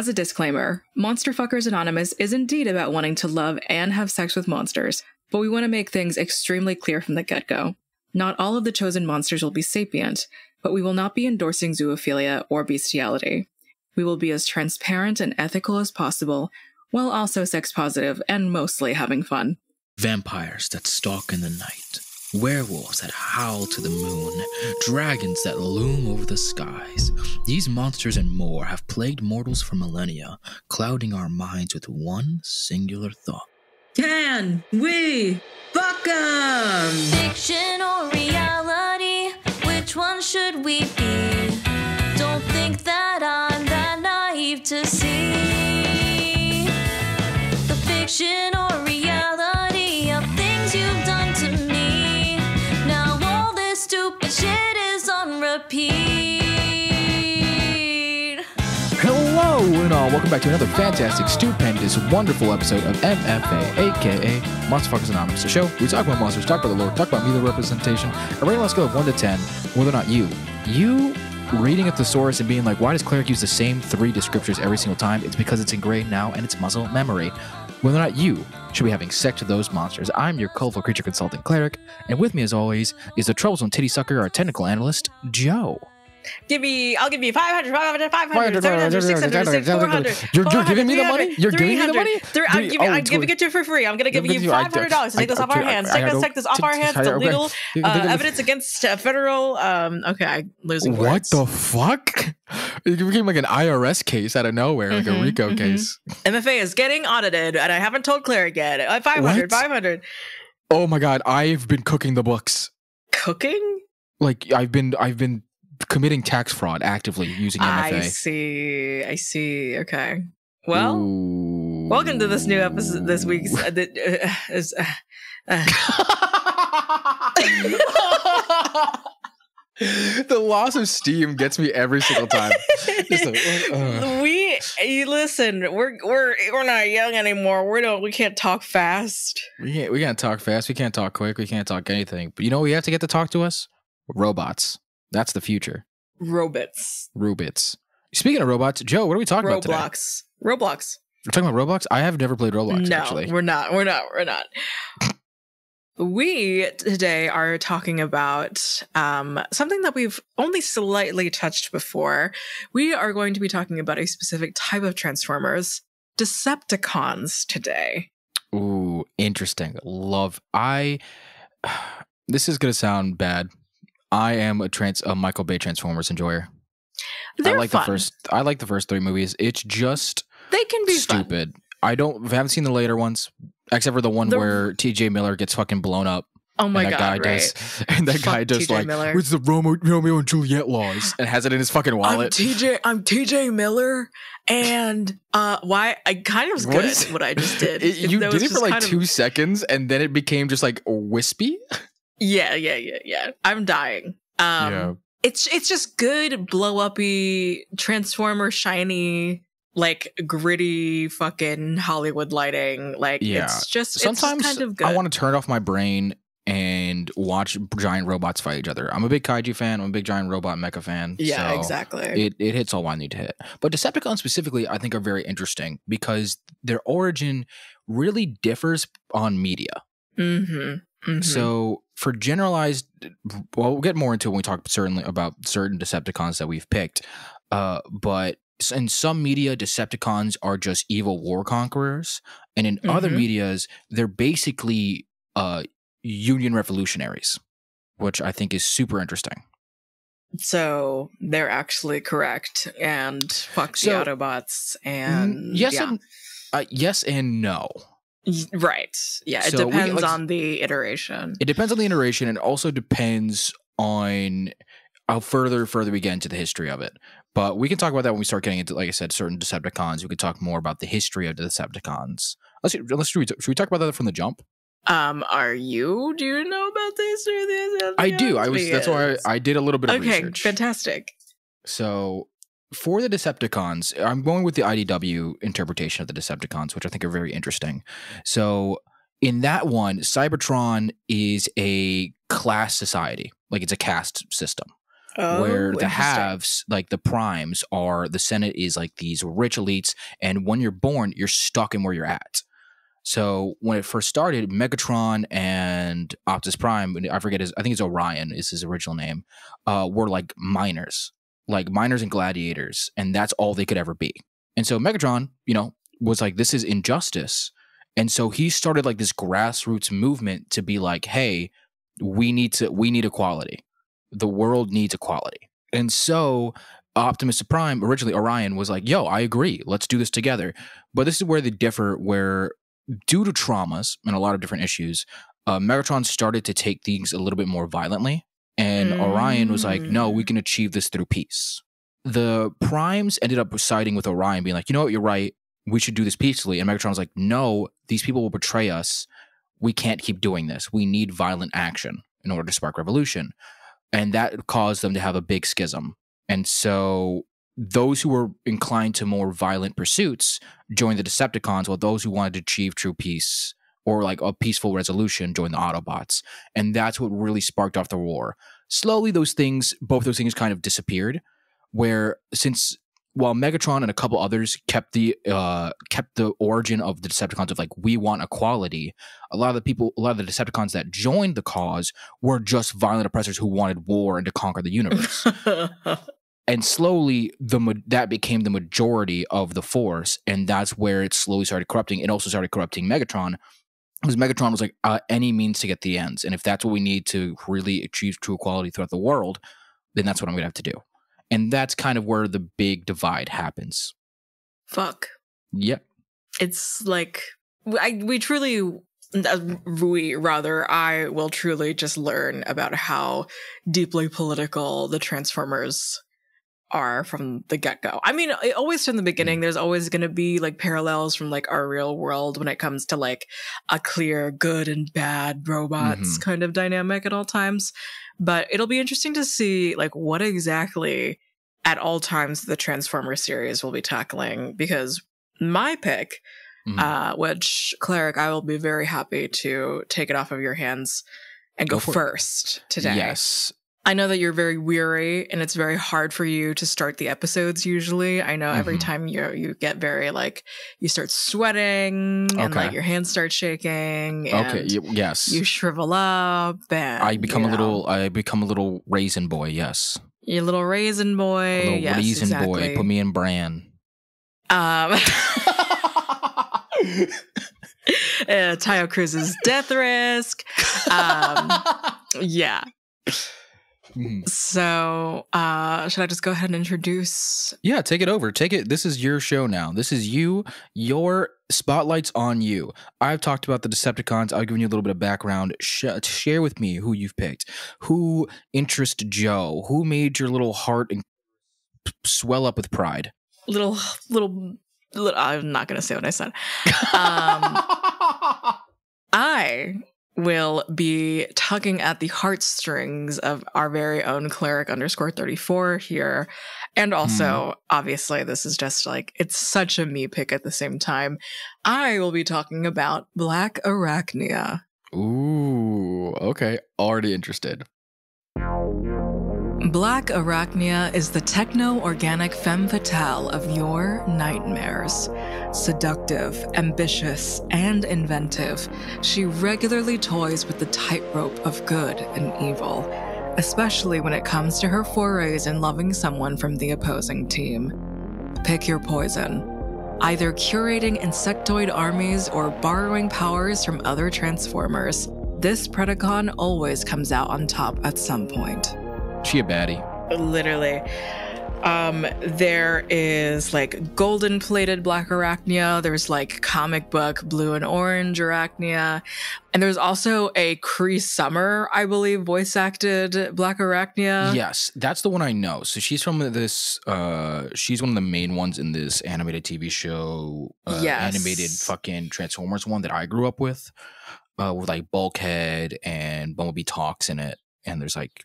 As a disclaimer, Monster Fuckers Anonymous is indeed about wanting to love and have sex with monsters, but we want to make things extremely clear from the get go. Not all of the chosen monsters will be sapient, but we will not be endorsing zoophilia or bestiality. We will be as transparent and ethical as possible, while also sex positive and mostly having fun. Vampires that stalk in the night, werewolves that howl to the moon, dragons that loom over the skies. These monsters and more have plagued mortals for millennia, clouding our minds with one singular thought. Can we fuck 'em? Fiction or reality? Which one should we be? Don't think that I'm that naive to see the fiction or reality And all, welcome back to another fantastic, stupendous, wonderful episode of MFA, aka Monster Fuckers Anonymous, the show we talk about monsters, talk about the lore, talk about media representation, and rate on a scale of 1 to 10, whether or not you, you reading a thesaurus and being like, why does Cleric use the same three descriptors every single time? It's because it's ingrained now and it's muscle memory. Whether or not you should be having sex with those monsters. I'm your colorful creature consultant, Cleric, and with me as always is the troublesome titty sucker, our technical analyst, Joe. Give me, I'll give you 500, 500, 500, 700, 600, 400. You're, you're giving me the money? You're giving me the money? Three, I'm, giving, I'm giving it to you for free. I'm going to give you gonna give you- I- $500 to take this off our hands. Take this, take this off our hands. It's illegal. Uh, evidence against uh, federal. Um, okay, I'm losing What words. the fuck? It became like an IRS case out of nowhere, like a Mhm, RICO mhm. case. MFA is getting audited, and I haven't told Claire yet. Uh, 500, What? 500. Oh my god, I've been cooking the books. Cooking? Like I've been I've been committing tax fraud actively using MFA. I see. I see. Okay. Well, Ooh. welcome to this new episode. This week's. Uh, the, uh, uh, uh, the loss of steam gets me every single time. Like, uh. we listen. We're we're we're not young anymore. We don't. We can't talk fast. We can't we can't talk fast, we can't talk quick, we can't talk anything. But you know what we have to get to talk to us? Robots. That's the future. Robots. Robots. Speaking of robots, Joe, what are we talking about today? Roblox. Roblox. We're talking about Roblox. I have never played Roblox no, actually. we're not. We're not. We're not. We today are talking about um, something that we've only slightly touched before. We are going to be talking about a specific type of Transformers, Decepticons, today. Ooh, interesting. Love. I. This is gonna sound bad. I am a trans a Michael Bay Transformers enjoyer. They're I like fun. the first. I like the first three movies. It's just They can be fun. stupid. I don't. I haven't seen the later ones, except for the one The- where T.J. Miller gets fucking blown up. Oh my and that god! guy right. does, and that guy Fuck just T.J. like, Miller. where's the Romeo, Romeo and Juliet laws, and has it in his fucking I'm wallet. TJ. I'm TJ Miller, and uh, why I kind of was What good is- at what I just did. It- you did it for like kind of- two seconds, and then it became just like wispy. Yeah, yeah, yeah, yeah. I'm dying. Um, Yeah. it's it's just good blow uppy transformer shiny like gritty fucking Hollywood lighting. Like Yeah. it's just it's Sometimes kind of good. I want to turn off my brain and watch giant robots fight each other. I'm a big kaiju fan. I'm a big giant robot mecha fan. yeah, so exactly. It, it hits all I need to hit. But Decepticons specifically, I think, are very interesting because their origin really differs on media. mm-hmm. hmm So for generalized, well, we'll get more into it when we talk certainly about certain Decepticons that we've picked. Uh, but in some media, Decepticons are just evil war conquerors, and in other Mhm. medias, they're basically uh, Union revolutionaries, which I think is super interesting. so they're actually correct, and fuck So- the Autobots, and yes yeah. and uh, yes and no. Right, yeah. It So we- depends like- on the iteration. It depends on the iteration, and also depends on how further further we get into the history of it. But we can talk about that when we start getting into, like I said, certain Decepticons. We could talk more about the history of the Decepticons. Let's let's should we, should we talk about that from the jump? Um, are you? Do you know about the history of the Decepticons? I do. I was. That's why I, I did a little bit of okay, research. fantastic. So for the Decepticons, I'm going with the IDW interpretation of the Decepticons, which I think are very interesting. So in that one, Cybertron is a class society, like it's a caste system. where the haves, like the primes, are the Senate is like these rich elites, and when you're born, you're stuck in where you're at. So when it first started, Megatron and Optimus Prime, I forget his, I think it's Orion is his original name, uh, were like miners, like miners and gladiators, and that's all they could ever be. And so Megatron, you know, was like, this is injustice. And so he started like this grassroots movement to be like, hey, we need to, we need equality. The world needs equality. And so Optimus Prime, originally Orion, was like, yo, I agree. Let's do this together. But this is where they differ, where due to traumas and a lot of different issues, uh, Megatron started to take things a little bit more violently. And Orion was like, no, we mm. can achieve this through peace. The Primes ended up siding with Orion, being like, you know what, you're right. We should do this peacefully. And Megatron was like, no, these people will betray us. We can't keep doing this. We need violent action in order to spark revolution. And that caused them to have a big schism. And so those who were inclined to more violent pursuits joined the Decepticons, while those who wanted to achieve true peace or like a peaceful resolution joined the Autobots. And that's what really sparked off the war. Slowly, those things, both those things kind of disappeared. Where since while Megatron and a couple others kept the uh, kept the origin of the Decepticons of like we want equality, a lot of the people, a lot of the Decepticons that joined the cause were just violent oppressors who wanted war and to conquer the universe and slowly the that became the majority of the force and that's where it slowly started corrupting it also started corrupting megatron because megatron was like uh, any means to get the ends and if that's what we need to really achieve true equality throughout the world then that's what i'm gonna have to do. And that's kind of where the big divide happens. Fuck. yep. It's like I we truly uh, we rather I will truly just learn about how deeply political the Transformers are from the get-go. I mean, it- always from the beginning there's always going to be like parallels from like our real world when it comes to like a clear good and bad robots Mhm. kind of dynamic at all times. But it'll be interesting to see like what exactly at all times the Transformer series will be tackling because my pick Mhm. uh, which cleric I will be very happy to take it off of your hands and go, Go for it. first today. yes I know that you're very weary and it's very hard for you to start the episodes usually. I know every Mhm. time you you get very like you start sweating and Okay. like your hands start shaking okay yes you shrivel up and i become a know, little i become a little raisin boy yes you little raisin boy. a little yes, raisin exactly. boy put me in bran Um, uh, Tayo Cruz's death risk. Um, yeah. Mhm. So, uh, should I just go ahead and introduce? Yeah, take it over. Take it. This is your show now. This is you. Your spotlight's on you. I've talked about the Decepticons. I've given you a little bit of background. Sh- share with me who you've picked. Who interests Joe? Who made your little heart and swell up with pride? Little, little, little I'm not going to say what I said. Um, I will be tugging at the heartstrings of our very own cleric underscore 34 here. And also, hmm. obviously, this is just like, it's such a me pick at the same time. I will be talking about Black Arachnia. Ooh, okay. Already interested. Black Arachnia is the techno organic femme fatale of your nightmares. Seductive, ambitious, and inventive, she regularly toys with the tightrope of good and evil, especially when it comes to her forays in loving someone from the opposing team. Pick your poison. Either curating insectoid armies or borrowing powers from other Transformers, this Predacon always comes out on top at some point She a baddie. literally um there is like golden plated black arachnia there's like comic book blue and orange arachnia and there's also a cree summer i believe voice acted black arachnia Yes, that's the one I know. So she's from this. uh She's one of the main ones in this animated TV show. Uh, Yes. animated fucking Transformers one that I grew up with, uh, with like Bulkhead and Bumblebee talks in it, and there's like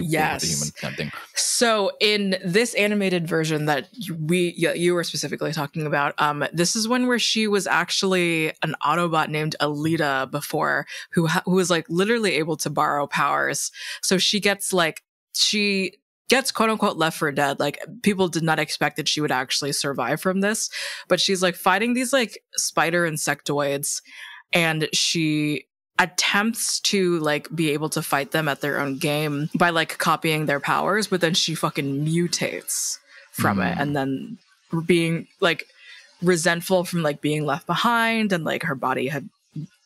the Yes. human so in this animated version that you- we yeah, you were specifically talking about um this is one where she was actually an autobot named elita before who who was like literally able to borrow powers so she gets like she gets quote unquote left for dead. Like people did not expect that she would actually survive from this, but she's like fighting these like spider insectoids and she attempts to like be able to fight them at their own game by like copying their powers, but then she fucking mutates from it Mm. and then being like resentful from like being left behind and like her body had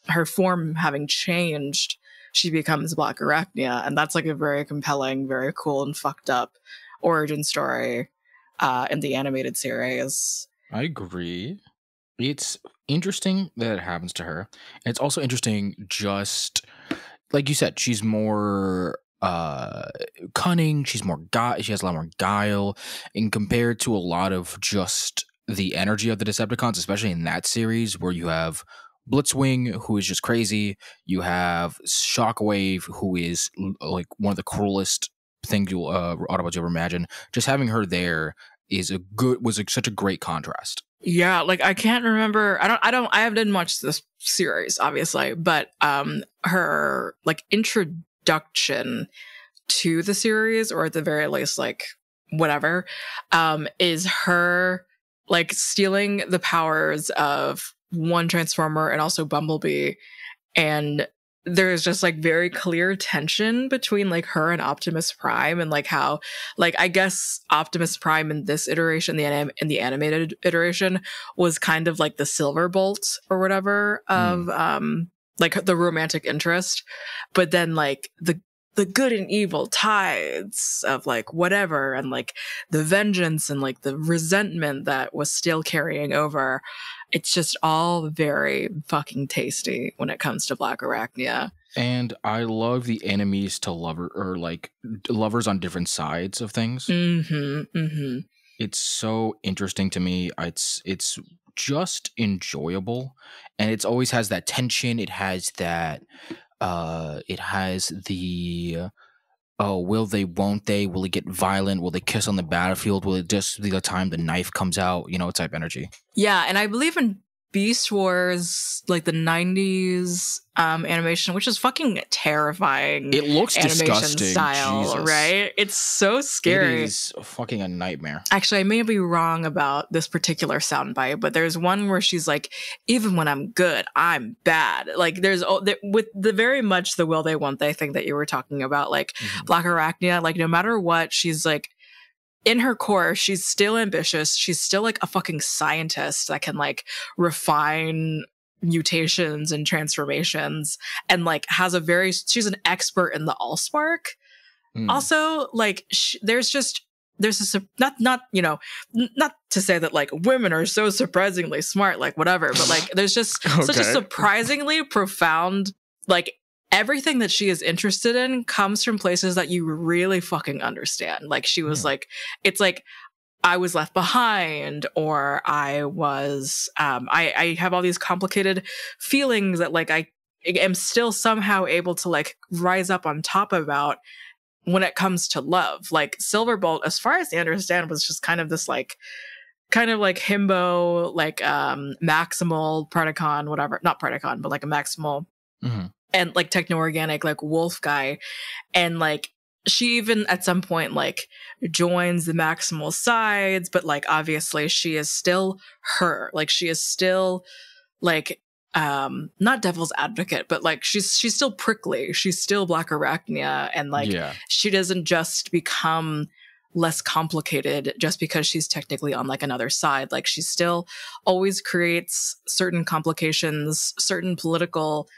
her form having changed she becomes black arachnia and that's like a very compelling very cool and fucked up origin story uh in the animated series I agree. It's interesting that it happens to her. And it's also interesting just like you said, she's more uh cunning, she's more guy she has a lot more guile and compared to a lot of just the energy of the Decepticons, especially in that series where you have Blitzwing, who is just crazy. You have Shockwave, who is like one of the cruelest things you'll uh, Autobots you ever imagine. Just having her there is a good was a, such a great contrast. Yeah like i can't remember i don't i don't i have didn't watched this series obviously but um her like introduction to the series or at the very least like whatever um is her like stealing the powers of one transformer and also bumblebee and there's just like very clear tension between like her and Optimus Prime and like how like I guess Optimus Prime in this iteration the anim- in the animated iteration was kind of like the silver bolt or whatever of um like the romantic interest. But then like the the good and evil tides of like whatever and like the vengeance and like the resentment that was still carrying over it's just all very fucking tasty when it comes to black arachnia And I love the enemies to lover or like lovers on different sides of things. mm-hmm mm-hmm It's so interesting to me. It's it's just enjoyable, and it's always has that tension. It has that. Uh, it has the. Oh, will they? Won't they? Will it get violent? Will they kiss on the battlefield? Will it just be the time the knife comes out? You know, type energy. Yeah, and I believe in Beast Wars, like the '90s um, animation, which is fucking terrifying. It looks animation disgusting. style, Jesus. right? It's so scary. It is fucking a nightmare. Actually, I may be wrong about this particular soundbite, but there's one where she's like, "Even when I'm good, I'm bad." Like, there's there, with the very much the will they want they thing that you were talking about, like Mhm. Black Arachnia. Like, no matter what, she's like in her core, she's still ambitious. She's still like a fucking scientist that can like refine mutations and transformations, and like has a very she's an expert in the Allspark Mm. also like sh- there's just there's a not not you know not to say that like women are so surprisingly smart like whatever but like there's just such a surprisingly profound like everything that she is interested in comes from places that you really fucking understand like she was Yeah. like it's like I was left behind or I was um I I have all these complicated feelings that like I am still somehow able to like rise up on top about when it comes to love. Like Silverbolt, as far as I understand, was just kind of this like kind of like himbo, like um maximal Predacon, whatever. Not Predacon, but like a maximal Mhm. And like techno organic, like wolf guy. And like she even at some point like joins the maximal sides, but like obviously she is still her. Like she is still like um not devil's advocate, but like she's she's still prickly. She's still black arachnia and like yeah. she doesn't just become less complicated just because she's technically on like another side like she still always creates certain complications certain political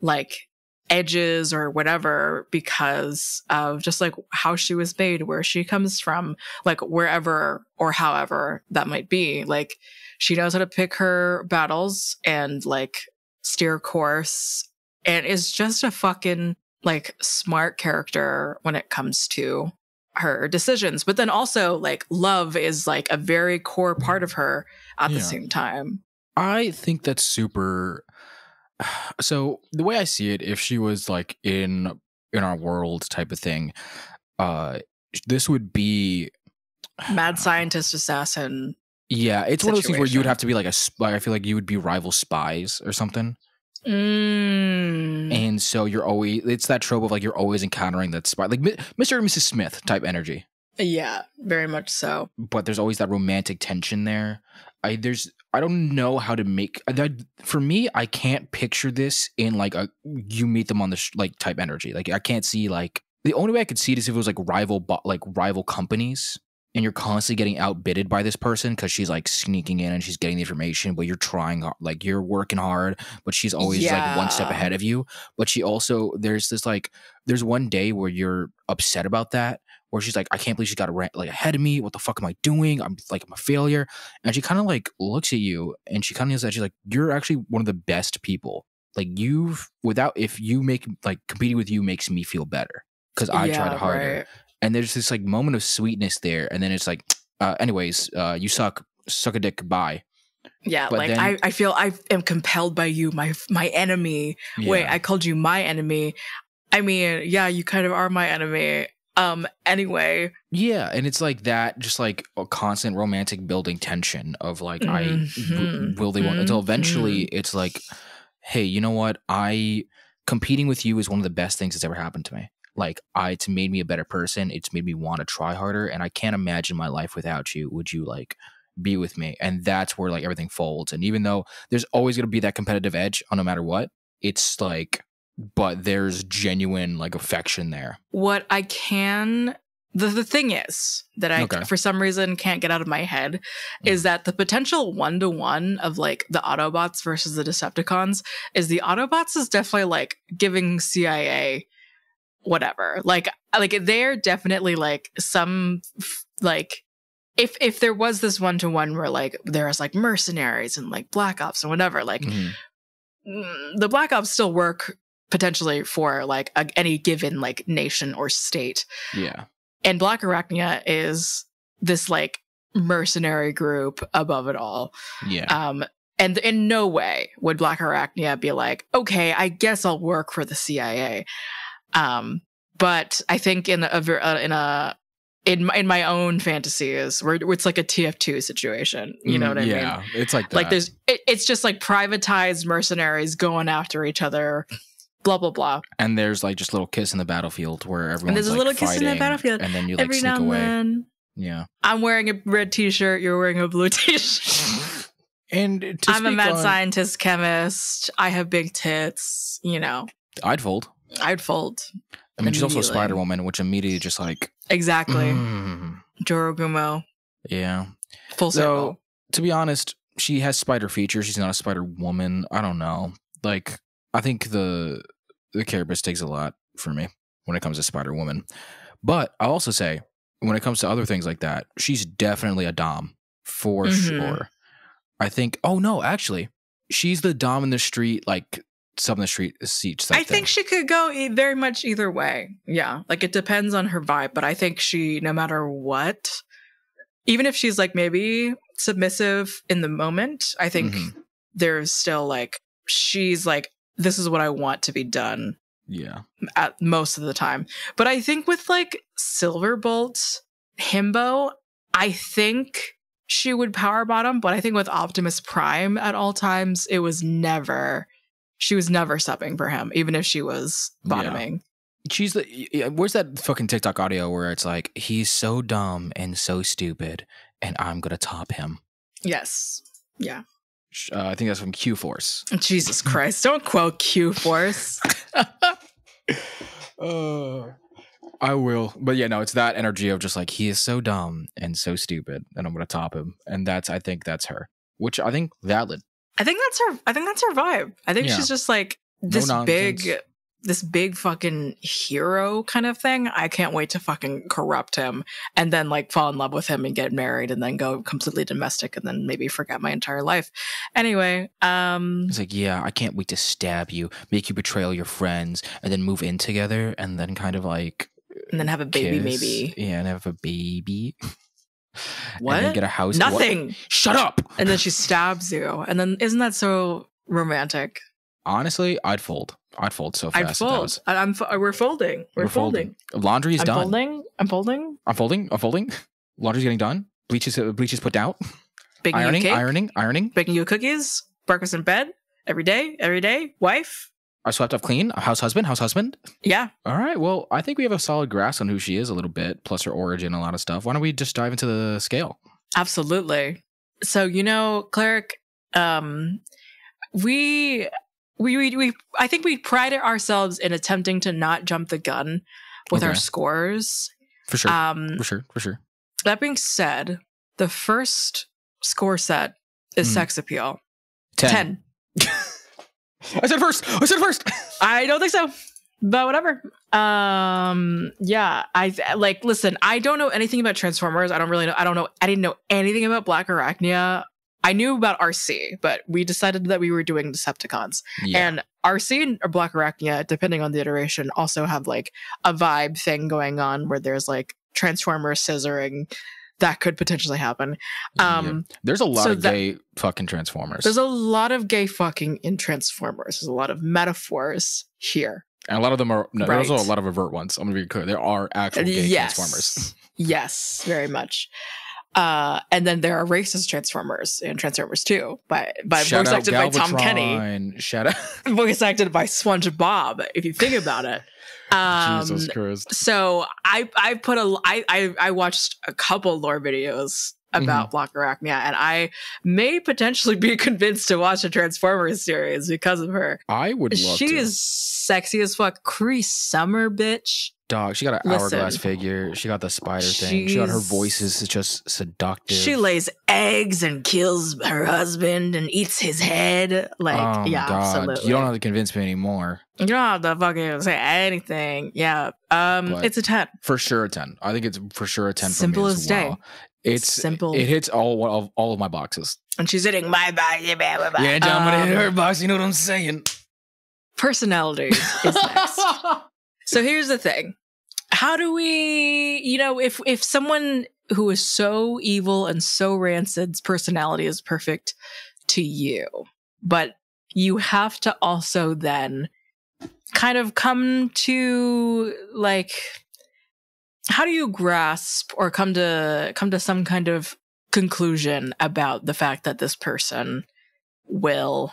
like edges or whatever because of just like how she was made where she comes from like wherever or however that might be. Like she knows how to pick her battles and like steer course and is just a fucking like smart character when it comes to her decisions. But then also like love is like a very core part of her at the same time. I think that's super. So the way I see it, if she was like in in our world type of thing, uh, this would be mad scientist assassin Yeah, it's one of those things where you would have to be like a spy. I feel like you would be rival spies or something, mm. and so you're always it's that trope of like you're always encountering that spy, like Mr. and Mrs. Smith type energy. Yeah, very much so. but there's always that romantic tension there. I there's I don't know how to make uh, that for me. I can't picture this in like a you meet them on the sh- like type energy. Like I can't see like the only way I could see it is if it was like rival bo- like rival companies and you're constantly getting outbidded by this person because she's like sneaking in and she's getting the information, but you're trying like you're working hard, but she's always like one step ahead of you. But she also there's this like there's one day where you're upset about that where she's like, I can't believe she got a like ahead of me. What the fuck am I doing? I'm like I'm a failure. And she kind of like looks at you and she kind of says, she's like, you're actually one of the best people. Like you've without if you make like competing with you makes me feel better because I tried harder. right. And there's this like moment of sweetness there, and then it's like, uh, anyways, uh, you suck, suck a dick, bye. Yeah, But like then- I, I feel I am compelled by you, my my enemy. Wait, I called you my enemy. I mean, yeah, you kind of are my enemy. Um, anyway, Yeah, and it's like that, just like a constant romantic building tension of like, I Mhm. w- will they want until eventually it's like, hey, you know what? I competing with you is one of the best things that's ever happened to me. Like, I it's made me a better person. It's made me want to try harder, and I can't imagine my life without you. Would you like be with me? And that's where like everything folds. And even though there's always gonna be that competitive edge on no matter what, it's like, but there's genuine like affection there. what I can the the thing is that I Okay. for some reason can't get out of my head is that the potential one to one of like the Autobots versus the Decepticons is the Autobots is definitely like giving CIA whatever. Like like they're definitely like some like if if there was this one to one where like there's like mercenaries and like black ops and whatever like Mhm. mm, the black ops still work potentially for like a, any given like nation or state Yeah. and black arachnia is this like mercenary group above it all Yeah. um and in no way would black arachnia be like okay i guess i'll work for the cia um but i think in a uh, in a in my, in my own fantasies where it's like a tf2 situation you know Mm, what i mean yeah, it's like that. like there's it, it's just like privatized mercenaries going after each other blah blah blah and there's like just a little kiss in the battlefield where everyone's there's a like, little kiss in the battlefield and then you like every sneak now and away. then Yeah, i'm wearing a red t-shirt you're wearing a blue t-shirt and to i'm a mad on- scientist chemist i have big tits you know I'd fold. i'd fold I mean, she's also a Spider Woman, which immediately just like exactly mm, Jorogumo, yeah. full So to be honest, she has spider features. She's not a Spider Woman. I don't know. Like I think the the carapace takes a lot for me when it comes to Spider Woman. But I'll also say when it comes to other things like that, she's definitely a dom for Mhm. sure. I think. Oh no, actually, she's the dom in the street, like sub in the street seats. I think she could go e- very much either way. Yeah, like it depends on her vibe, but I think she, no matter what, even if she's like maybe submissive in the moment, I think Mhm. there's still like she's like this is what I want to be done yeah, at most of the time. But I think with like Silverbolt, Himbo, I think she would power bottom, but I think with Optimus Prime at all times, it was never she was never subbing for him, even if she was Yeah. bottoming. she's the. Where's that fucking TikTok audio where it's like he's so dumb and so stupid, and I'm gonna top him. Yes. Yeah. Uh, I think that's from Q Force. Jesus Christ. Don't quote Q Force. Uh, I will, but yeah, no, it's that energy of just like he is so dumb and so stupid, and I'm gonna top him, and that's I think that's her, which I think valid. I think that's her I think that's her vibe. I think Yeah. she's just like this nonsense. big this big fucking hero kind of thing. I can't wait to fucking corrupt him and then like fall in love with him and get married and then go completely domestic and then maybe forget my entire life. Anyway, um It's like, yeah, I can't wait to stab you, make you betray all your friends, and then move in together, and then kind of like and then have a baby kiss. maybe. yeah, and have a baby. What? And then get a house. What? Nothing. Shut up. And then she stabs you. And then isn't that so romantic? Honestly, I'd fold. I'd fold so fast. I'd fold. I'm we're folding. We're, folding. Laundry is I'm done. folding. I'm folding. I'm folding. I'm folding. Laundry's getting done. Bleach is bleach is put out. Baking ironing, you cake. ironing, ironing. Baking you cookies. Breakfast in bed every day. Every day. Wife. I swept up clean. House husband, house husband. Yeah. All right. Well, I think we have a solid grasp on who she is a little bit, plus her origin, a lot of stuff. Why don't we just dive into the scale? Absolutely. So, you know, Cleric, um, we, we, we, we, I think we pride ourselves in attempting to not jump the gun with our scores. For sure. Um, for sure. For sure. that being said, the first score set is Mhm. sex appeal. 10. 10. I said first. I said first. I don't think so. But whatever. Um yeah, I like listen, I don't know anything about Transformers. I don't really know I don't know I didn't know anything about Black Arachnia. I knew about Arcee, but we decided that we were doing Decepticons. Yeah. And Arcee and or Black Arachnia, depending on the iteration, also have like a vibe thing going on where there's like Transformer scissoring that could potentially happen. Um Yeah. There's a lot so of that- gay fucking Transformers. there's a lot of gay fucking in Transformers. There's a lot of metaphors here. and a lot of them are, no, there's also a lot of overt ones. I'm going to be clear. There are actual gay yes. Transformers. yes, very much. Uh, and then there are racist Transformers in Transformers 2, by by Shout voice acted by Tom Kenny. Shout out. voice acted by SpongeBob. If you think about it, um, Jesus Christ. so I I put a I I, I watched a couple lore videos about Black Arachnia, and I may potentially be convinced to watch a Transformers series because of her. I would love She to. is sexy as fuck. Cree Summer, bitch. Dog, she got an Listen. hourglass figure. She got the spider thing. She got her voice is just seductive. She lays eggs and kills her husband and eats his head. Like, oh yeah, God. absolutely. You don't have to convince me anymore. You don't have to fucking say anything. Yeah. Um, But- it's a 10. For sure a 10. I think it's for sure a 10 Simple for me as as day. It's Simple. It hits all of all of my boxes. And she's hitting my body. Blah, blah, blah. Yeah, but it Um, hit her box. You know what I'm saying? Personality is next. so here's the thing. How do we, you know, if if someone who is so evil and so rancid's personality is perfect to you, but you have to also then kind of come to like how do you grasp or come to come to some kind of conclusion about the fact that this person will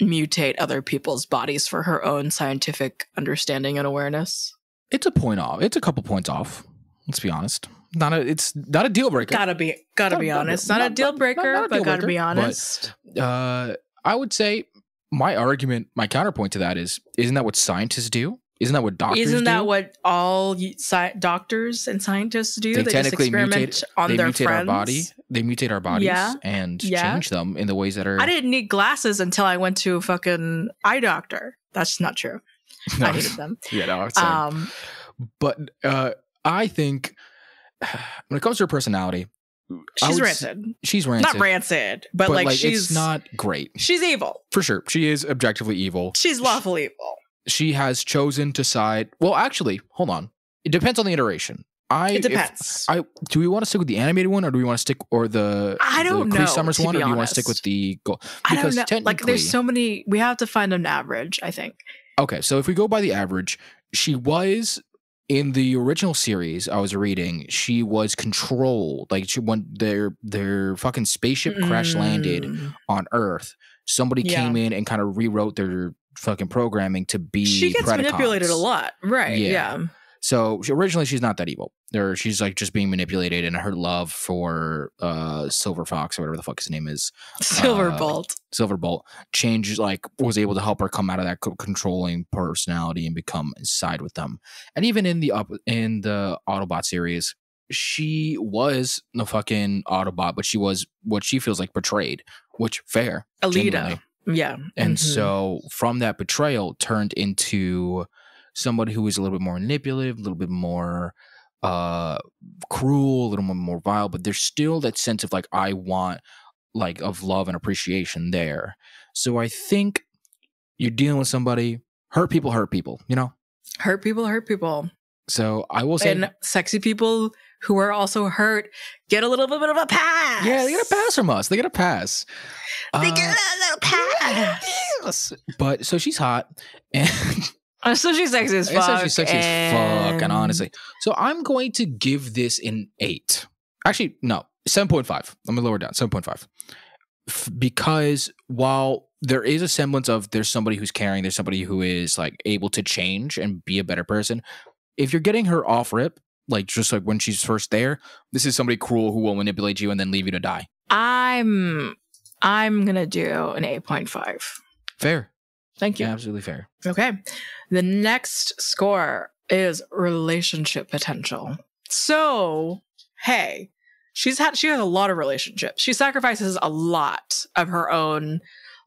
mutate other people's bodies for her own scientific understanding and awareness. It's a point off. It's a couple points off. Let's be honest. Not a. It's not a deal breaker. Gotta be, gotta Not- be honest. not- Not, a deal breaker, not a but deal gotta be breaker, but- honest. uh, I would say my argument, my counterpoint to that is, isn't that what scientists do? Isn't that what doctors Isn't do? that what all sci- doctors and scientists do? They They, just technically experiment mutate- on they their mutate friends. our body? They mutate our bodies Yeah. and Yeah. change them in the ways that are. I didn't need glasses until I went to a fucking eye doctor. That's not true. No, I hated them. yeah, no, like- Um, but uh, I think when it comes to her personality, she's rancid. She's rancid, Not rancid, but, like, she's it's not great she's evil. for sure. She is objectively evil. She's lawful evil. She has chosen to side. Well, actually, hold on. It depends on the iteration. I It if- depends. I do we want to stick with the animated one or do we want to stick or the I don't the know, Summers one or do you want to stick with the go? I don't because know. Like, technically- there's so many. We have to find an average. I think. Okay, so if we go by the average, she was in the original series I was reading, she was controlled. Like she when their their fucking spaceship crash landed Mm. on Earth, somebody Yeah. came in and kind of rewrote their fucking programming to be She gets Predacons. manipulated a lot, right? Yeah. Yeah. So she, originally she's not that evil. There she's like just being manipulated and her love for uh Silver Fox or whatever the fuck his name is. silver Silverbolt. Silverbolt changed like was able to help her come out of that co- controlling personality and become side with them. And even in the up in the Autobot series, she was the fucking Autobot, but she was what she feels like betrayed, which fair. Elita. genuinely. Yeah. And Mhm. so from that betrayal turned into somebody who was a little bit more manipulative, a little bit more uh cruel, a little bit more vile, but there's still that sense of like I want like of love and appreciation there. So I think you're dealing with somebody hurt people hurt people, you know? hurt people, hurt people, So I will say and sexy people who are also hurt get a little bit of a pass. Yeah, they get a pass from us. They get a pass. They Uh, get a little pass. But so she's hot and Uh, So she's sexy as fuck. said she's sexy as fuck, and and- honestly, so I'm going to give this an eight. Actually, no, seven point five. Let me lower it down, seven point five, F- because while there is a semblance of there's somebody who's caring, there's somebody who is like able to change and be a better person. If you're getting her off rip, like just like when she's first there, this is somebody cruel who will manipulate you and then leave you to die. I'm I'm gonna do an 8.5. Fair. Thank you. Absolutely fair. Okay. The next score is relationship potential. So, hey, she's had she has a lot of relationships. She sacrifices a lot of her own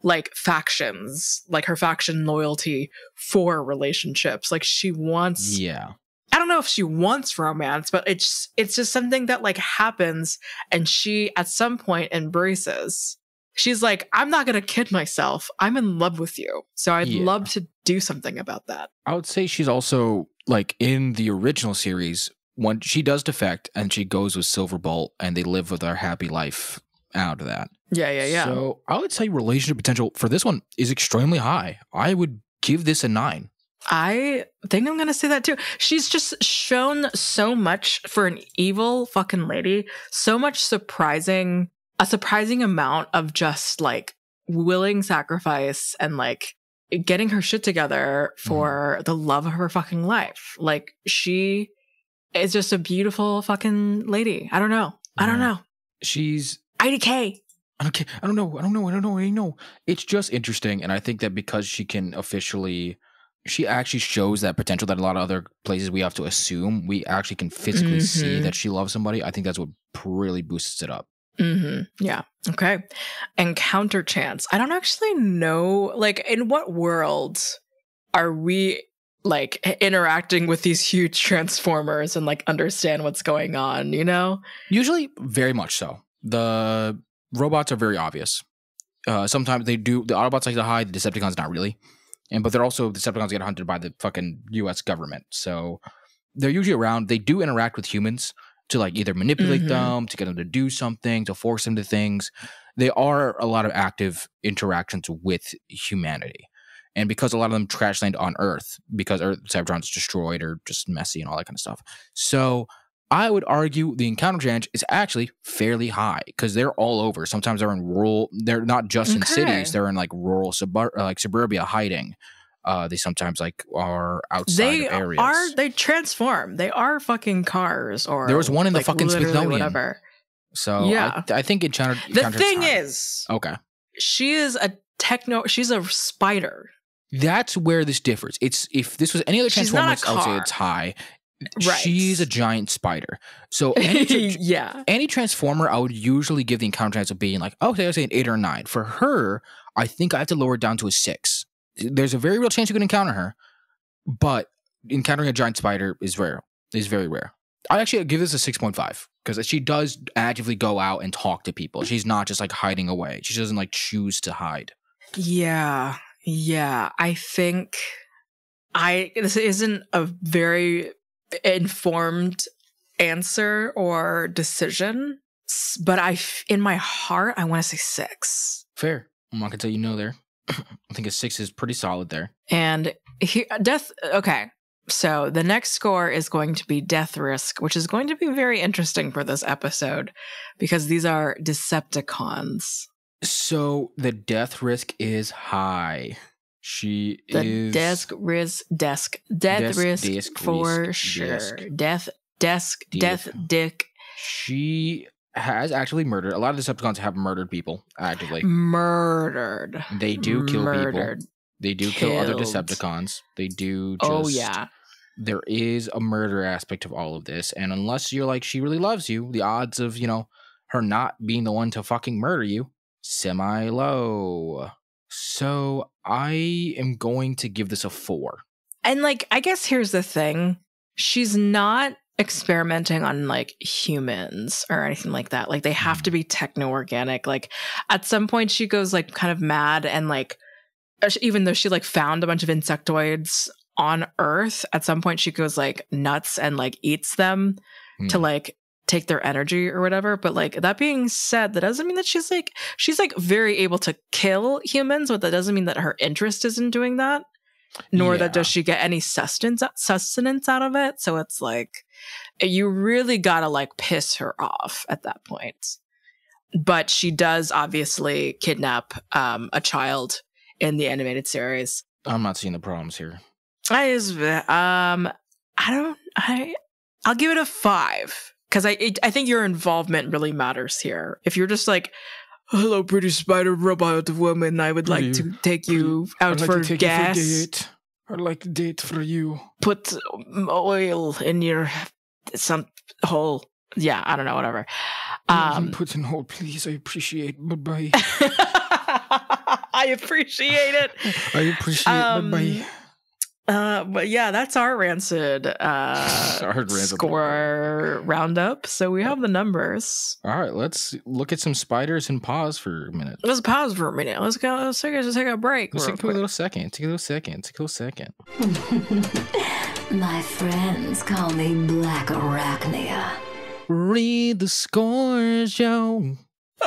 like factions, like her faction loyalty for relationships. Like she wants Yeah. I don't know if she wants romance, but it's it's just something that like happens and she at some point embraces. She's like, I'm not gonna kid myself. I'm in love with you. So I'd Yeah. love to do something about that. I would say she's also like in the original series when she does defect and she goes with Silverbolt and they live with their happy life out of that. Yeah, yeah, yeah. So I would say relationship potential for this one is extremely high. I would give this a nine. I think I'm gonna say that too. She's just shown so much for an evil fucking lady, so much surprising, a surprising amount of just like willing sacrifice and like getting her shit together mm-hmm. for the love of her fucking life. Like she is just a beautiful fucking lady. I don't know. I don't know. She's IDK. I don't care. I don't know. I don't know. I don't know. I don't know. It's just interesting, and I think that because she can officially, she actually shows that potential that a lot of other places we have to assume we actually can physically see Mhm. that she loves somebody. I think that's what really boosts it up. hmm Yeah. Okay. Encounter chance. I don't actually know, like, in what world are we like interacting with these huge transformers and like understand what's going on? You know? Usually, very much so. The robots are very obvious. Uh, sometimes they do. The Autobots like to hide. The Decepticons not really, and but they're also the Decepticons get hunted by the fucking U.S. government. So they're usually around. They do interact with humans to like either manipulate Mhm. them, to get them to do something, to force them to things. They are a lot of active interactions with humanity. And because a lot of them crash land on Earth, because Earth Cybertron's destroyed or just messy and all that kind of stuff. So I would argue the encounter chance is actually fairly high because they're all over. Sometimes they're in rural. They're not just in Okay. cities. They're in like rural subur- uh, like suburbia hiding. Uh, they sometimes like are outside they of areas. are they transform. They are fucking cars or There was one in the like, fucking literally Smithsonian. Whatever. so Yeah. I, I think encounter. The thing high. is, okay, she is a techno she's a spider. that's where this differs. It's if this was any other Transformers, I would say it's high. Right. She's a giant spider. So any yeah. any transformer, I would usually give the encounter chance of being like, okay, I'd say an eight or a nine. For her, I think I have to lower it down to a six. There's a very real chance you could encounter her, but encountering a giant spider is rare. Is very rare. I actually give this a six point five because she does actively go out and talk to people. She's not just like hiding away. She doesn't like choose to hide. Yeah. Yeah. I think I this isn't a very informed answer or decision, but I, in my heart I want to say 6. Fair. I'm not gonna tell you no there. I think a six is pretty solid there. And here, uh, death okay. So the next score is going to be death risk, which is going to be very interesting for this episode because these are Decepticons. So the death risk is high. She The is desk risk desk death Desk, risk desk, for risk, sure. desk. Death desk death Dick. She has actually murdered. A lot of the Decepticons have murdered people actively. murdered. They do kill murdered. people. They do kill other Killed. Decepticons. They do. Oh, just, Oh yeah. There is a murder aspect of all of this, and unless you're like she really loves you, the odds of you know her not being the one to fucking murder you semi low. So I am going to give this a four. And like I guess here's the thing. She's not experimenting on like humans or anything like that. Like they have to be techno organic. Like at some point she goes like kind of mad and like uh, even though she like found a bunch of insectoids on earth at some point she goes like nuts and like eats them to Hmm. like take their energy or whatever but like that being said that doesn't mean that she's like she's like very able to kill humans but that doesn't mean that her interest is in doing that nor that does she get any sustenance sustenance out of it so it's like you really gotta like piss her off at that point but she does obviously kidnap um, a child in the animated series. I'm not seeing the problems here. I is um I don't I I'll give it a five because I it, I think your involvement really matters here. If you're just like, hello, pretty spider robot woman, I would like to take you out for gas. I'd like to date for you. Put oil in your some hole. Yeah, I don't know, whatever. Um, put in hole, please. I appreciate. Bye bye. I appreciate it. I appreciate. Um, bye bye. Uh, but yeah, that's our rancid uh Our rancid score roundup. So we have the numbers. All right, let's look at some spiders and pause for a minute. Let's pause for a minute. Let's go. Let's take, let's take a break. Let's real take a little second. Take a little second. Take a little second. My friends call me Blackarachnia. Read the scores, yo.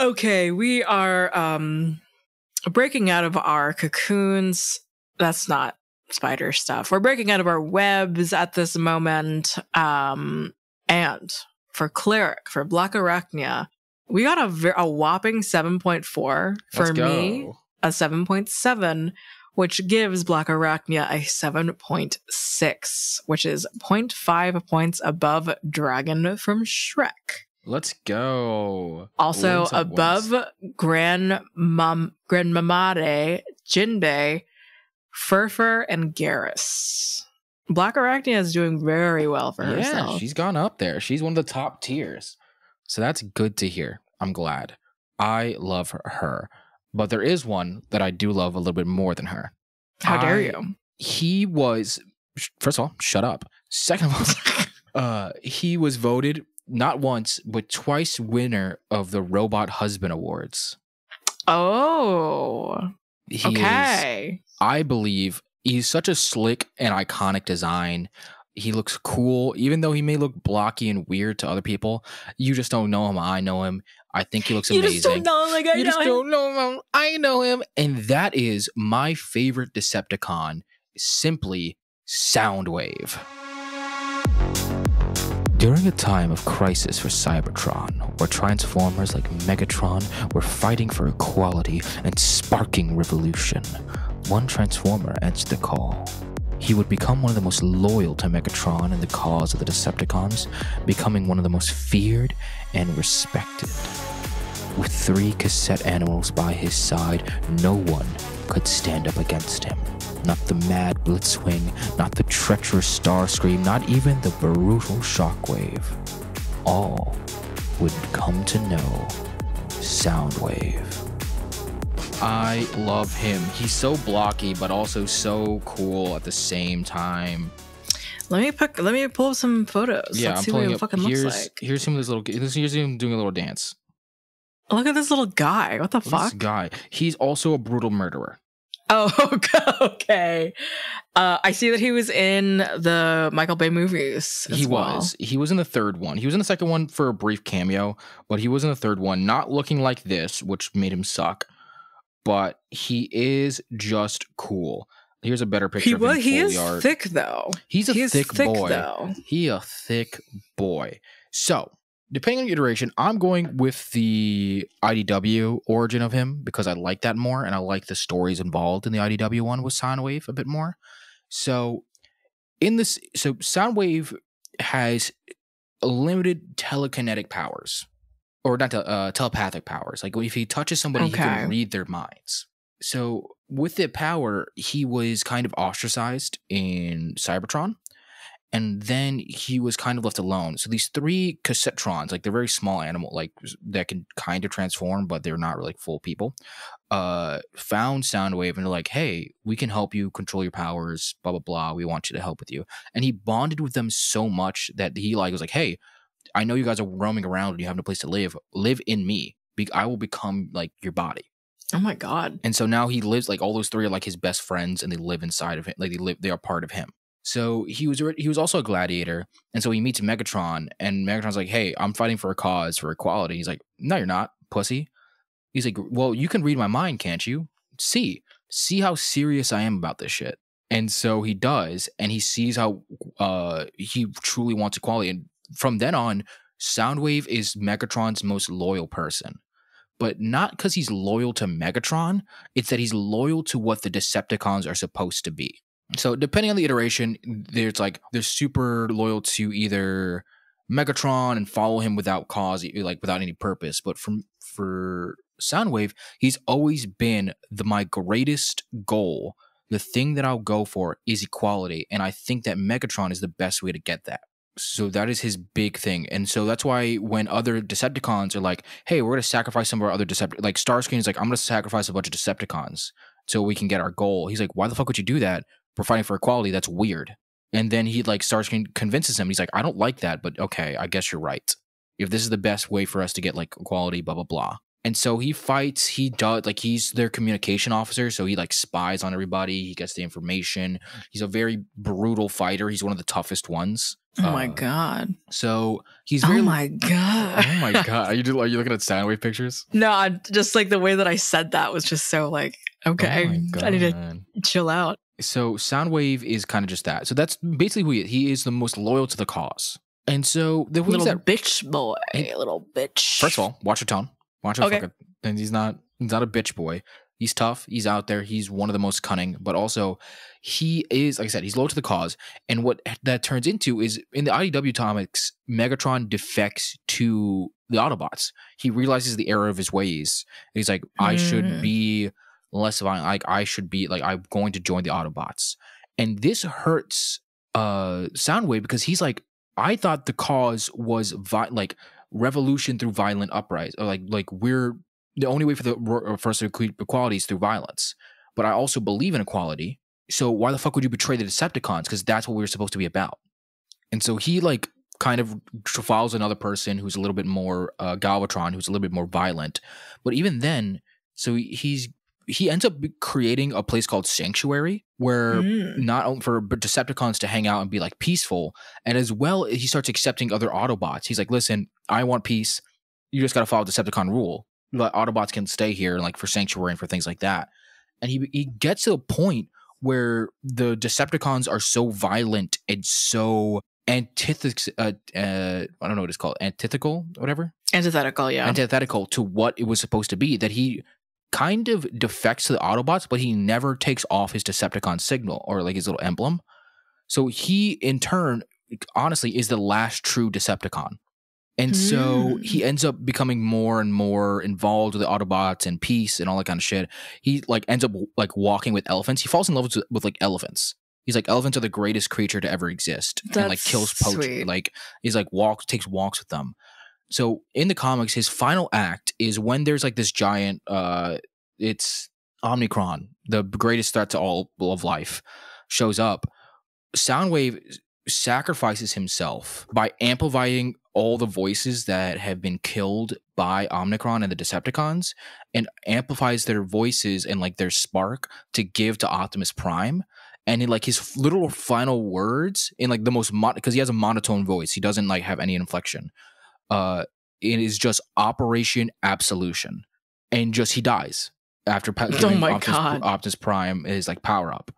Okay, we are um breaking out of our cocoons. That's not spider stuff. We're breaking out of our webs at this moment. Um and for cleric, for Blackarachnia, we got a a whopping 7.4 for Let's me. go. a 7.7, which gives Blackarachnia a 7.6, which is 0.5 points above Dragon from Shrek. Let's go. Also above once. Grand Mam Grand Mamade, Jinbei, Furfur, and Garrus. Blackarachnia is doing very well for Yeah, herself. she's gone up there. She's one of the top tiers. So that's good to hear. I'm glad. I love her-. But there is one that I do love a little bit more than her. How dare I- you? He was first of all, shut up. Second of all, uh he was voted not once, but twice winner of the Robot Husband Awards. Oh, He is- okay. I believe he's such a slick and iconic design. He looks cool, even though he may look blocky and weird to other people. You just don't know him. I know him. I think he looks You amazing. just don't know, like I you know just him. don't know him. I know him. And that is my favorite Decepticon, simply Soundwave. During a time of crisis for Cybertron, where Transformers like Megatron were fighting for equality and sparking revolution, one Transformer answered the call. He would become one of the most loyal to Megatron and the cause of the Decepticons, becoming one of the most feared and respected. With three cassette animals by his side, no one could stand up against him. Not the mad Blitzwing, not the treacherous Starscream, not even the brutal Shockwave. All would come to know Soundwave. I love him. He's so blocky, but also so cool at the same time. Let me pick, let me pull up some photos. Yeah, Let's I'm see what pulling it up. fucking Here's looks like. here's him with his little. Here's him doing a little dance. Look at this little guy. What the Look fuck? This guy. He's also a brutal murderer. Oh, okay. Uh, I see that he was in the Michael Bay movies. as he well. was. He was in the third one. He was in the second one for a brief cameo, but he was in the third one, not looking like this, which made him suck. But he is just cool. Here's a better picture He of him. was. He is art. thick though. He's a he thick, thick boy. though. He a thick boy. So, depending on iteration, I'm going with the IDW origin of him because I like that more, and I like the stories involved in the IDW one with Soundwave a bit more. So, in this, so Soundwave has limited telekinetic powers, or not uh, telepathic powers. Like if he touches somebody, he can read their minds. So with that power, he was kind of ostracized in Cybertron, and then he was kind of left alone. So these three cassettrons, like they're very small animal, like that can kind of transform, but they're not really full people. Uh, found Soundwave and they're like, "Hey, we can help you control your powers." Blah blah blah. We want you to help with you, and he bonded with them so much that he like was like, "Hey, I know you guys are roaming around and you have no place to live. Live in me. Be- I will become like your body." Oh my god. And so now he lives like all those three are like his best friends, and they live inside of him. Like they live, they are part of him. So he was he was also a gladiator, and so he meets Megatron, and Megatron's like, "Hey, I'm fighting for a cause for equality." He's like, "No, you're not, pussy." He's like, "Well, you can read my mind, can't you? See, see how serious I am about this shit." And so he does, and he sees how uh, he truly wants equality. And from then on, Soundwave is Megatron's most loyal person. but not because he's loyal to Megatron. It's that he's loyal to what the Decepticons are supposed to be. So depending on the iteration, there's like they're super loyal to either Megatron and follow him without cause, like without any purpose. But from for Soundwave, he's always been the my greatest goal. The thing that I'll go for is equality, and I think that Megatron is the best way to get that. So that is his big thing, and so that's why when other Decepticons are like, "Hey, we're going to sacrifice some of our other Decept," like Starscream is like, "I'm going to sacrifice a bunch of Decepticons so we can get our goal." He's like, "Why the fuck would you do that? We're fighting for equality. That's weird." And then he like Starscream convinces him. He's like, "I don't like that, but okay, I guess you're right. If this is the best way for us to get like equality, blah blah blah." And so he fights. He does like he's their communication officer, so he like spies on everybody. He gets the information. He's a very brutal fighter. He's one of the toughest ones. Oh my Uh, god. So he's very. Oh my god. Oh my god! Are you are you looking at Soundwave pictures? No, I- just like the way that I said that was just so like, okay, Oh I need to chill out. So Soundwave is kind of just that. So that's basically who he is. He is the most loyal to the cause. And so the Little that bitch boy, Hey, little bitch. first of all, watch your tone. Watch your Okay. fucking. And he's not he's not a bitch boy. He's tough. He's out there. He's one of the most cunning, but also he is, like I said, he's loyal to the cause. And what that turns into is in the IDW comics, Megatron defects to the Autobots. He realizes the error of his ways. He's like, I should Mm. be less violent. Like I should be like I'm going to join the Autobots. And this hurts uh Soundwave because he's like, I thought the cause was vi- like revolution through violent uprising. Or like like we're the only way for the ro- for us to equality is through violence. But I also believe in equality. So why the fuck would you betray the Decepticons? Because that's what we were supposed to be about. And so he like kind of follows another person who's a little bit more uh, Galvatron, who's a little bit more violent. But even then, so he's he ends up creating a place called Sanctuary, where Mm. not only for Decepticons to hang out and be like peaceful, and as well he starts accepting other Autobots. He's like, listen, I want peace. You just got to follow Decepticon rule. But Autobots can stay here, like for Sanctuary and for things like that. And he he gets to a point where the Decepticons are so violent and so antithetical. Uh, uh, I don't know what it's called, antithetical, whatever Antithetical, yeah. antithetical to what it was supposed to be that he kind of defects to the Autobots, but he never takes off his Decepticon signal or like his little emblem. So he, in turn, honestly, is the last true Decepticon. And so Mm. he ends up becoming more and more involved with the Autobots and peace and all that kind of shit. He like ends up like walking with elephants. He falls in love with, with like elephants. He's like elephants are the greatest creature to ever exist, and like kills poach. sweet. Like he's like walks takes walks with them. So in the comics, his final act is when there's like this giant. uh It's Omnicron, the greatest threat to all of life, shows up. Soundwave sacrifices himself by amplifying all the voices that have been killed by Omnicron and the Decepticons and amplifies their voices and like their spark to give to Optimus Prime. And in like his little final words in like the most because he has a monotone voice, he doesn't like have any inflection. Uh, it is just Operation Absolution, and just he dies after pa- Oh my Optimus, God. Optimus Prime is like power up.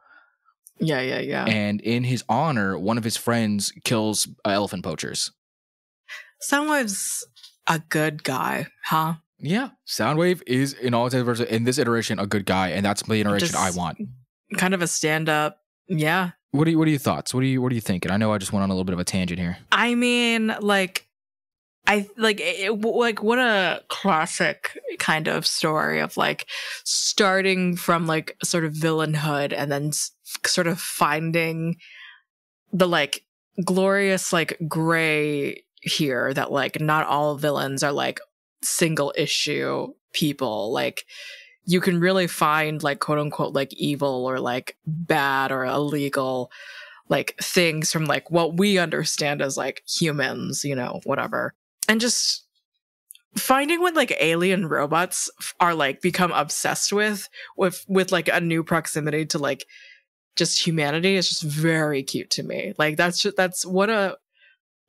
yeah, yeah, yeah. And in his honor, one of his friends kills uh, elephant poachers. Soundwave's a good guy, huh? Yeah, Soundwave is in all its versions in this iteration a good guy, and that's the iteration Just- I want. Kind of a stand up. Yeah. What do you What are your thoughts? What do you What are you thinking? I know I just went on a little bit of a tangent here. I mean, like, I like it, like what a classic kind of story of like starting from like sort of villainhood and then sort of finding the like glorious like gray here that like not all villains are like single issue people like you can really find like quote unquote like evil or like bad or illegal like things from like what we understand as like humans, you know, whatever. And just finding what like alien robots are like become obsessed with with with like a new proximity to like just humanity is just very cute to me. Like that's just, that's what a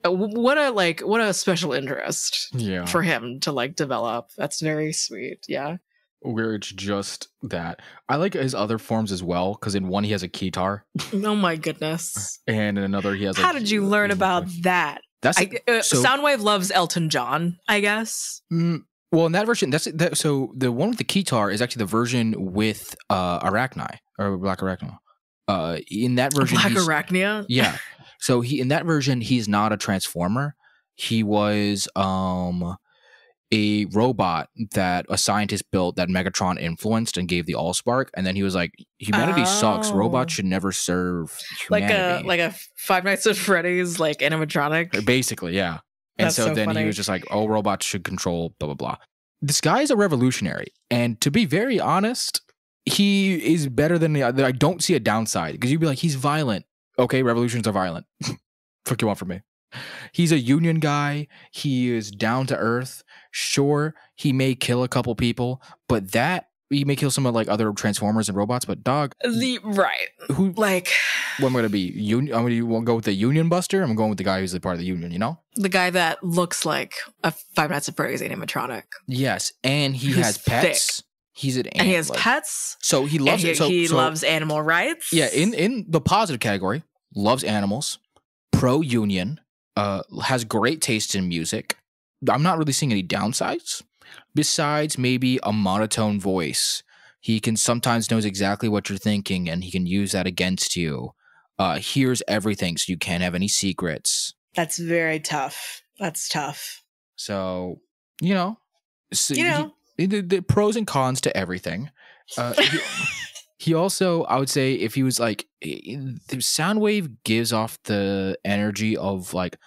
what a like what a special interest Yeah, for him to like develop. That's very sweet. Yeah. where it's just that. I like his other forms as well because in one he has a keytar, Oh my goodness. and in another he has. How like, did you learn about that? That's I, uh, so- Soundwave loves Elton John, I guess. Mm, Well, in that version, that's that. So the one with the Keytar is actually the version with uh Arachni or Black Arachno. Uh, in that version, Blackarachnia. yeah. So he in that version, he's not a transformer. He was um a robot that a scientist built that Megatron influenced and gave the Allspark, and then he was like, "Humanity sucks. Oh. Robots should never serve Like a like a Five Nights at Freddy's like animatronic. Uh, basically, yeah. And That's so, so then he was just like, "Oh, robots should control blah blah blah." This guy is a revolutionary, and to be very honest, he is better than the. I don't see a downside because you'd be like, "He's violent." Okay, revolutions are violent. Fuck you want from me? He's a union guy. He is down to earth. Sure, he may kill a couple people, but that he may kill some of like other transformers and robots. But dog, The right. who? Like What am I gonna be? Union? I'm gonna go with the union buster. I'm going with the guy who's a part of the union. You know? the guy that looks like a Five Nights at Freddy's animatronic. Yes, and he Who's has pets. He's an And he has like- pets. So he loves he, it. So, he so- loves animal rights. Yeah, in in the positive category, loves animals, pro union, uh, has great taste in music. I'm not really seeing any downsides. Besides maybe a monotone voice, he can sometimes knows exactly what you're thinking, and he can use that against you. Uh, hears everything, so you can't have any secrets. That's very tough. That's tough. So you know, so You he- know. the, the pros and cons to everything. Uh, he, he also, I would say, if he was like, the Soundwave gives off the energy of like,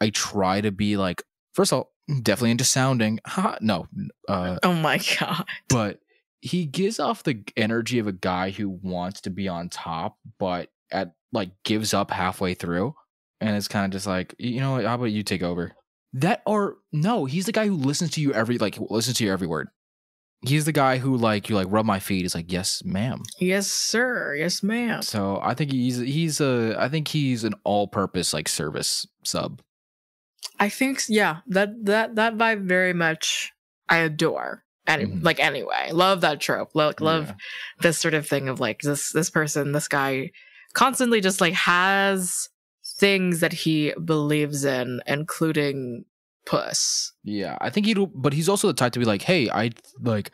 I try to be like, first of all, definitely into sounding. Ha, no, uh, Oh my god. but he gives off the energy of a guy who wants to be on top, but at like gives up halfway through, and it's kind of just like, you know, how about you take over? That or no, he's the guy who listens to you every like listens to your every word. He's the guy who like you like rub my feet. He's like, yes, ma'am. Yes, sir. Yes, ma'am. So I think he's he's a I think he's an all purpose like service sub. I think yeah, that that that vibe very much I adore. Any Mhm. like anyway, love that trope. Like love Yeah. this sort of thing of like this this person, this guy constantly just like has things that he believes in, including puss. Yeah, I think he'd, but he's also the type to be like, hey, I like,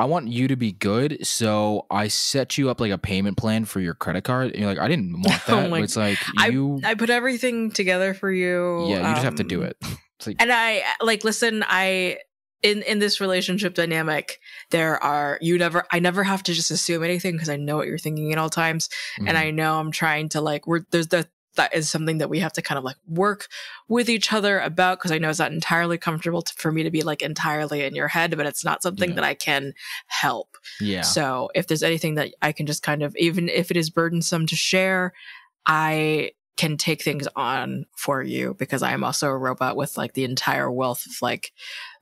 I want you to be good, so I set you up like a payment plan for your credit card. And you're like, I didn't want Oh that. but it's like you, I put everything together for you. yeah, you just have to do um, it. Like, and i like listen i in in this relationship dynamic there are you never i never have to just assume anything because i know what you're thinking at all times and mhm. i know i'm trying to like we're there's that that is something that we have to kind of like work with each other about because i know it's not entirely comfortable to, for me to be like entirely in your head but it's not something Yeah. that i can help yeah, so if there's anything that I can just kind of, even if it is burdensome to share, I can take things on for you because I am also a robot with like the entire wealth of like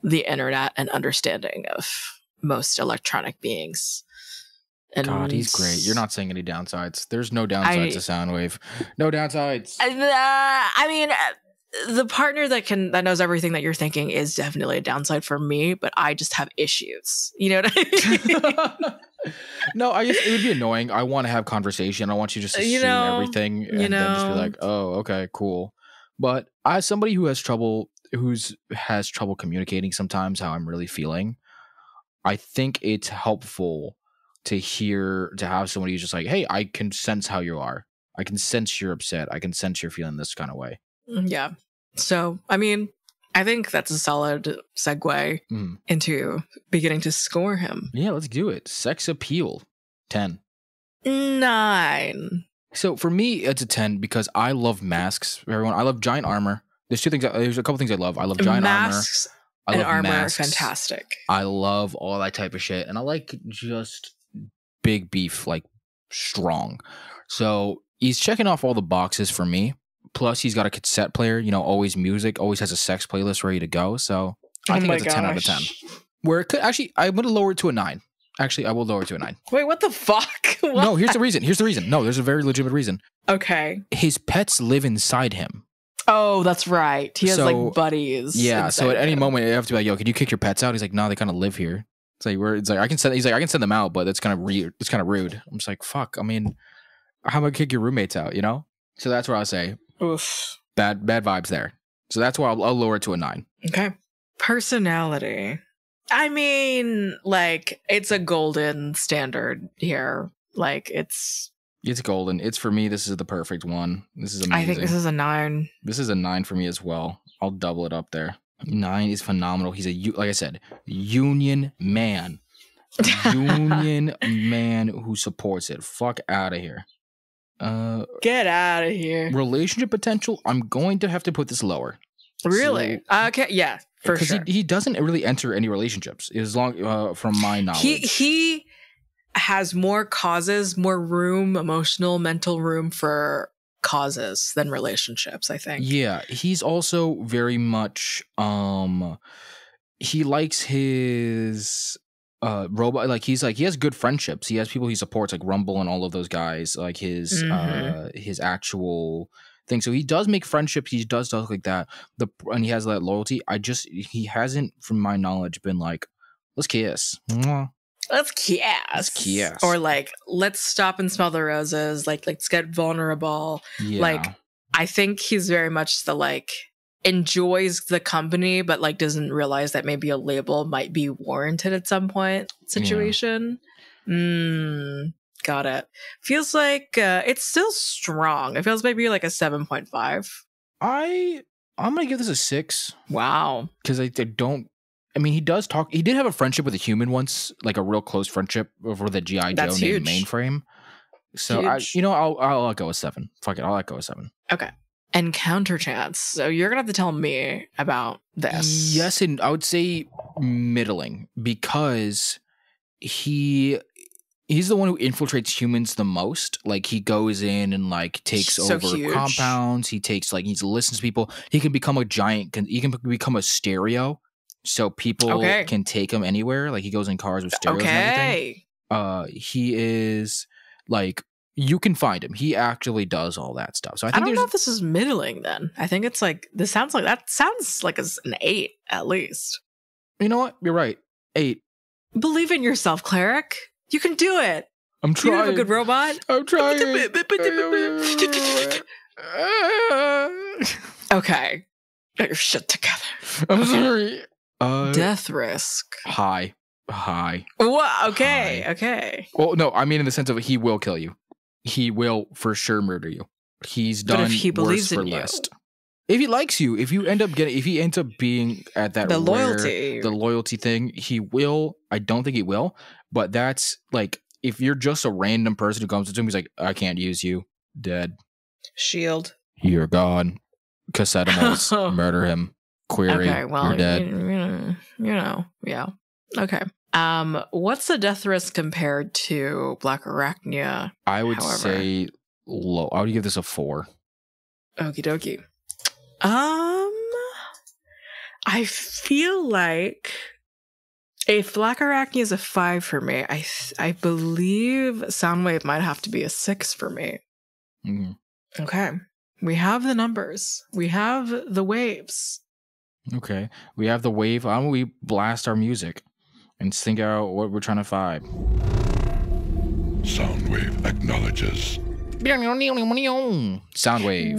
the internet and understanding of most electronic beings. And God, he's great. You're not saying any downsides. There's no downsides I- to Soundwave. No downsides. Uh, I mean, uh, the partner that can that knows everything that you're thinking is definitely a downside for me, but I just have issues. You know what I mean? no, I guess it would be annoying. I want to have conversation. I want you just to You assume know, everything and you then just be like, oh, okay, cool. But as somebody who has trouble, who's has trouble communicating sometimes how I'm really feeling, I think it's helpful to hear to have somebody who's just like, hey, I can sense how you are. I can sense you're upset. I can sense you're feeling this kind of way. yeah. So, I mean, I think that's a solid segue Mm. into beginning to score him. Yeah, let's do it. Sex appeal, ten. Nine. So for me, it's a 10 because I love masks. Everyone, I love giant armor. There's two things. There's a couple things I love. I love giant Masks armor. I and love armor masks. are fantastic. I love all that type of shit, and I like just big beef, like strong. So he's checking off all the boxes for me. Plus, he's got a cassette player. You know, always music. Always has a sex playlist ready to go. So I Oh think it's a 10 out of 10. Where it could actually, I'm going to lower it to a nine. Actually, I will lower it to a nine. Wait, what the fuck? No, here's the reason. Here's the reason. No, there's a very legitimate reason. Okay. His pets live inside him. Oh, that's right. He has So- like buddies. Yeah. So at any moment, you have to be like, "Yo, can you kick your pets out?" He's like, "No, they kind of live here." It's like, "Where?" It's like, "I can send." He's like, "I can send them out, but that's kind of re- It's kind of rude." I'm just like, "Fuck." I mean, how about kick your roommates out? You know. So that's where I say Oof. bad bad vibes there. So that's why I'll, I'll lower it to a nine. Okay. Personality. I mean, like it's a golden standard here. Like it's. It's golden. It's for me. This is the perfect one. This is amazing. I think this is a nine. This is a nine for me as well. I'll double it up there. Nine is phenomenal. He's a like I said, union man, union man who supports it. Fuck out of here. Uh, Get out of here. relationship potential. I'm going to have to put this lower Really? Okay. Yeah. For because sure. he, he doesn't really enter any relationships. As long uh, from my knowledge, he he has more causes, more room, emotional, mental room for causes than relationships. I think. Yeah, he's also very much um he likes his uh robot like he's like he has good friendships. He has people he supports like Rumble and all of those guys, like his Mhm. uh his actual thing. So he does make friendships, he does stuff like that. The and he has that loyalty. I just he hasn't from my knowledge been like let's kiss. Mwah. Let's kiss. Let's kiss. Or like, let's stop and smell the roses. Like, let's get vulnerable. Yeah. Like, I think he's very much the like enjoys the company, but like doesn't realize that maybe a label might be warranted at some point situation. Mm, got it. Feels like uh, it's still strong. It feels maybe like a 7.5. I I'm gonna give this a six. Wow. because I, I don't. I mean, he does talk. He did have a friendship with a human once, like a real close friendship over the GI Joe named. Mainframe. So I, you know, I'll I'll let go with seven. Fuck it, I'll let go with seven. Okay. Encounter chance. So you're gonna have to tell me about this. Yes, and I would say middling because he he's the one who infiltrates humans the most. Like he goes in and like takes So over huge. compounds. He takes like he listens to people. He can become a giant. He can become a stereo. So people Okay. can take him anywhere. Like he goes in cars with stereos and everything. Okay. uh he is like you can find him he actually does all that stuff so i I, think don't know if this is middling then. I think it's like this sounds like that sounds like an eight at least. you know what you're right eight Believe in yourself, cleric. You can do it. i'm trying. You have a good robot. i'm trying Okay. Get your shit together. i'm sorry uh Death risk. high high What? Okay. Hi. Okay. well no i mean in the sense of he will kill you he will for sure murder you he's done. But if he believes in you? if he likes you if you end up getting if he ends up being at that The rare- loyalty. the loyalty thing he will i don't think he will but that's like if you're just a random person who comes to him he's like i can't use you dead Shield. you're gone cassetimals murder him query Okay. Well, you, you know. Yeah. Okay. Um, what's the death risk compared to Blackarachnia? i would however- say low i would give this a four Okie dokie. Um, I feel like if Blackarachnia is a five for me, I I believe Soundwave might have to be a six for me. Mhm. Okay, we have the numbers. We have the waves. Okay we have the wave why don't we blast our music and think out what we're trying to find Soundwave acknowledges. Soundwave.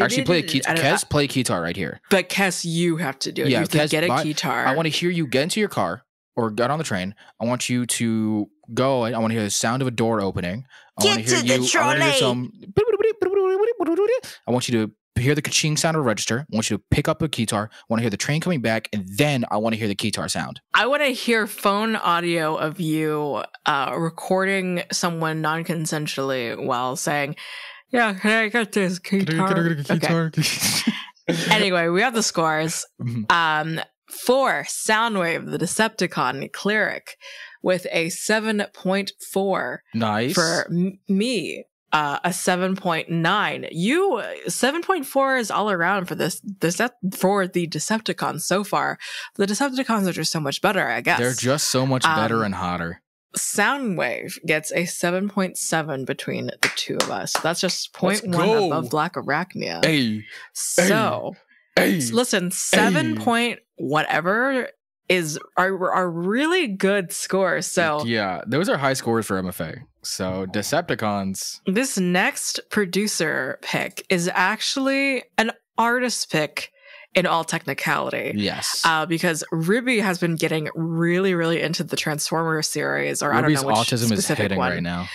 Actually, play a I guitar. Kes, play a guitar right here. But Kes, you have to do it. Yeah, you have to Kes, get a guitar. I want to hear you get into your car or get on the train. I want you to go. and I want to hear the sound of a door opening. I want to hear you. I want to hear some. I want you to hear the ka-ching sound of a register. I want you to pick up a guitar. I want to hear the train coming back, and then I want to hear the guitar sound. I want to hear phone audio of you uh, recording someone non-consensually while saying, "Yeah, can I get this guitar?" Okay. Anyway, we have the scores. Mhm. Um, for Soundwave, the Decepticon cleric, with a seven point four. Nice. For m- me, uh, a seven point nine. You seven point four is all around for this. This that for the Decepticons so far. The Decepticons are just so much better, I guess. They're just so much better Um, and hotter. Soundwave gets a 7.7 between the two of us. That's just Let's 0.1 go. above Blackarachnia. Hey, so, hey. listen, 7 point whatever is are, are really good scores. So, yeah, those are high scores for MFA. So Decepticons. this next producer pick is actually an artist pick in all technicality. Yes. Uh, because Ruby has been getting really, really into the Transformer series, or Ruby's I don't know which autism is hitting one. right now.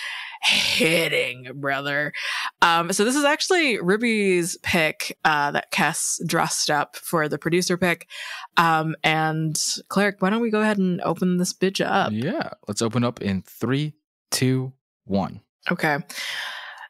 Hitting, brother. Um, so this is actually Ruby's pick uh, that Kess dressed up for the producer pick. Um, and Cleric, why don't we go ahead and open this bitch up? Yeah. Let's open up in three, two, one. Okay.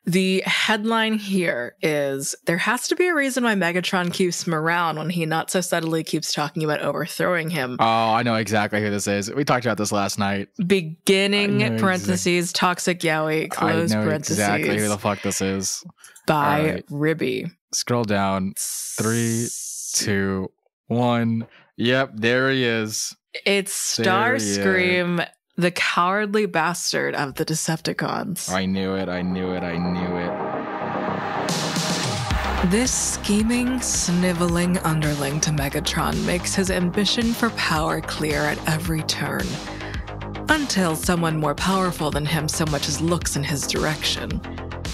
The headline here is There has to be a reason why Megatron keeps him around when he not so subtly keeps talking about overthrowing him. Oh, I know exactly who this is. We talked about this last night. Beginning parentheses, toxic yaoi, close I know parentheses, exactly who the fuck this is. by Alright. Ribby. Scroll down. Three, Two, one. Yep, there he is. It's There he is. Starscream, the cowardly bastard of the Decepticons. I knew it. I knew it. I knew it. This scheming, sniveling underling to Megatron makes his ambition for power clear at every turn. Until someone more powerful than him so much as looks in his direction.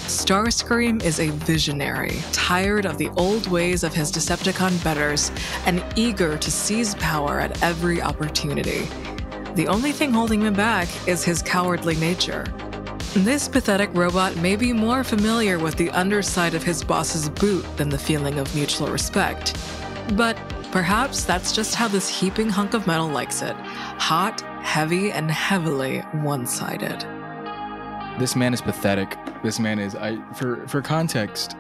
Starscream is a visionary, tired of the old ways of his Decepticon betters, and eager to seize power at every opportunity. The only thing holding him back is his cowardly nature. This pathetic robot may be more familiar with the underside of his boss's boot than the feeling of mutual respect. But perhaps that's just how this heaping hunk of metal likes it hot, heavy, and heavily one sided. This man is pathetic. This man is I for for context.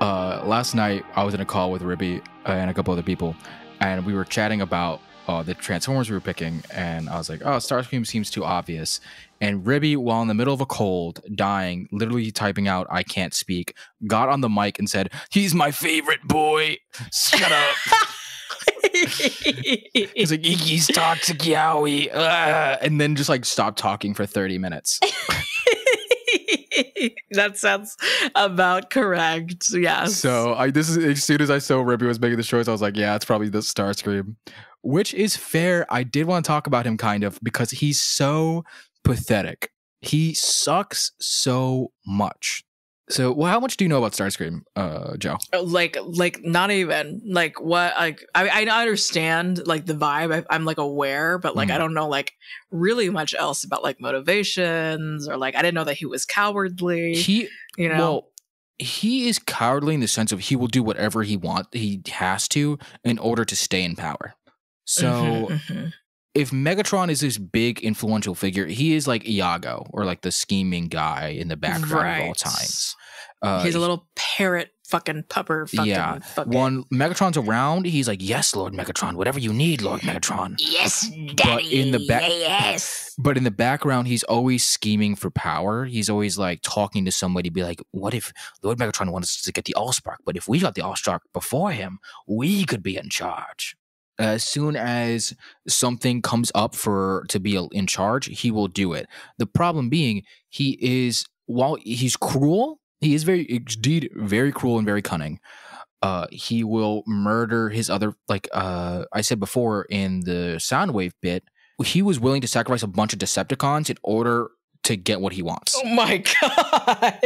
Uh, last night I was in a call with Ribby uh, and a couple other people, and we were chatting about uh, the Transformers we were picking, and I was like, "Oh, Starscream seems too obvious." And Ribby, while in the middle of a cold, dying, literally typing out "I can't speak," got on the mic and said, "He's my favorite boy." Shut up. He's like, "He's toxic, yaoi," uh, and then just like stopped talking for thirty minutes. that sounds about correct. Yes. So I this is as soon as I saw Ribby was making the choice, I was like, yeah, it's probably the Starscream. Which is fair. I did want to talk about him kind of because he's so pathetic. He sucks so much. So well, how much do you know about Starscream, uh, Joe? like like not even like what like I I understand like the vibe I, I'm like aware but like I Mhm. don't know like really much else about like motivations or like I didn't know that he was cowardly He you know well, he is cowardly in the sense of he will do whatever he want he has to in order to stay in power. So Mhm, mhm. if Megatron is this big influential figure, he is like Iago or like the scheming guy in the background of all times. Uh, he's a little parrot fucking pupper fucking yeah. fucking When Megatron's around, he's like, "Yes, Lord Megatron, whatever you need, Lord Megatron." Yes, But in the back, Yes. but in the background, he's always scheming for power. He's always like talking to somebody, be like, "What if Lord Megatron wants us to get the Allspark? But if we got the Allspark before him, we could be in charge." As soon as something comes up for to be in charge, he will do it. The problem being, he is while he's cruel, he is very indeed very cruel and very cunning. Uh, he will murder his other like uh I said before in the Soundwave bit he was willing to sacrifice a bunch of Decepticons in order to get what he wants. oh my god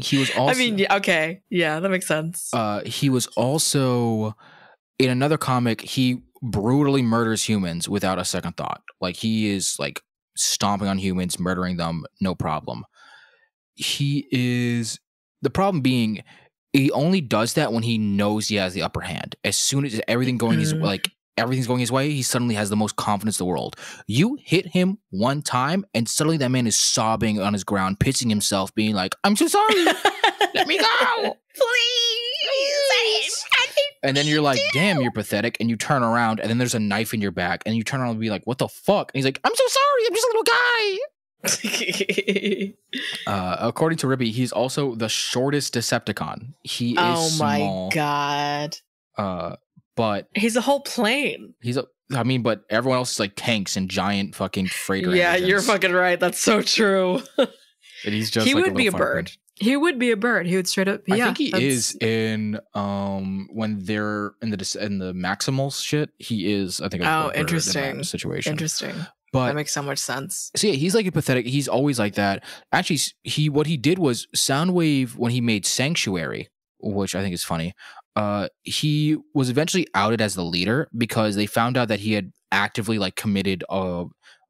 He was also I mean okay yeah that makes sense uh he was also in another comic he brutally murders humans without a second thought. Like he is like stomping on humans, murdering them, no problem. He is the problem being he only does that when he knows he has the upper hand. As soon as everything going his Mhm. like everything's going his way, he suddenly has the most confidence in the world. You hit him one time, and suddenly that man is sobbing on his ground, pissing himself, being like, "I'm so sorry, let me go." Please. And then you're like, damn, you're pathetic. And you turn around and then there's a knife in your back. And you turn around and be like, what the fuck? And he's like, I'm so sorry. I'm just a little guy. Uh, according to Ribby, he's also the shortest Decepticon. He is oh my small. god Uh, but he's a whole plane he's a, I mean, but everyone else is like tanks and giant fucking freighter. yeah you're fucking right that's so true And he's just he like a would be a bird plane. He would be a bird he would straight up Yeah, I think he is in um when they're in the in the Maximals shit. He is, I think. a- Oh, bird in interesting. situation. interesting But that makes so much sense so yeah, he's like a pathetic. He's always like that. Actually, he what he did was Soundwave when he made Sanctuary, which I think is funny. uh, he was eventually outed as the leader because they found out that he had actively like committed a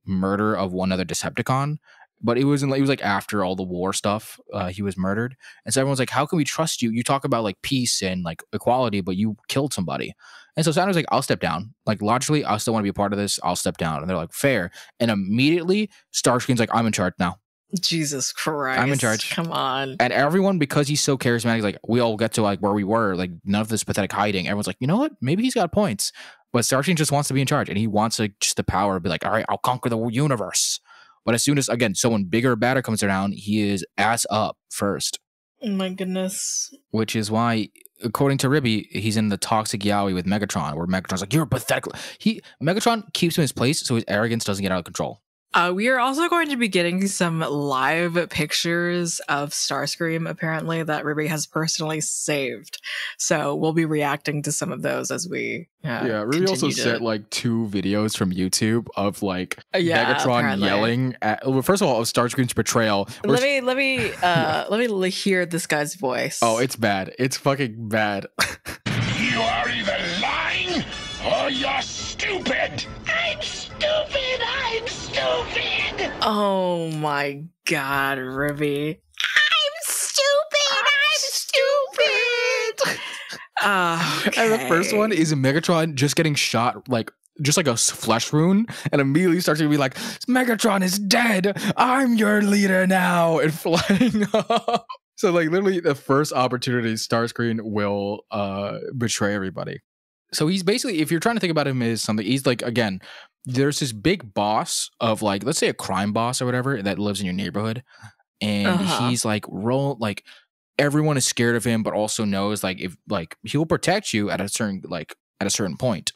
murder of one other Decepticon. But it wasn't. It was like after all the war stuff, uh, he was murdered, and so everyone's like, "How can we trust you? You talk about like peace and like equality, but you killed somebody." And so Sanders like, "I'll step down. Like logically, I still want to be a part of this. I'll step down." And they're like, "Fair." And immediately, Starscream's like, "I'm in charge now." Jesus Christ. I'm in charge. Come on. and everyone because he's so charismatic like we all get to like where we were like none of this pathetic hiding everyone's like you know what maybe he's got points but Starscream just wants to be in charge and he wants like just the power to be like all right i'll conquer the universe but as soon as again someone bigger badder comes around he is ass up first Oh my goodness. which is why according to Ribby, he's in the toxic yaoi with Megatron, where Megatron's like, "You're pathetic." He Megatron keeps him in his place, so his arrogance doesn't get out of control. Uh, we are also going to be getting some live pictures of Starscream, apparently, that Ruby has personally saved. So we'll be reacting to some of those as we. Uh, yeah, Ruby also to- sent like two videos from YouTube of like Uh, yeah, Megatron apparently. yelling at. Well, first of all, of Starscream's betrayal. Let me let me uh let me hear this guy's voice. oh, it's bad. It's fucking bad. oh my god, Ruby. I'm stupid. I'm stupid. Uh, and the first one is Megatron just getting shot like. Just like a flesh wound, and immediately starts to be like, Megatron is dead. I'm your leader now, and flying up. So, like, literally, the first opportunity, Starscream will uh, betray everybody. So he's basically, if you're trying to think about him as something, he's like, again, there's this big boss of like, let's say a crime boss or whatever that lives in your neighborhood, and Uh-huh. he's like, roll like everyone is scared of him, but also knows like if like he'll protect you at a certain like at a certain point,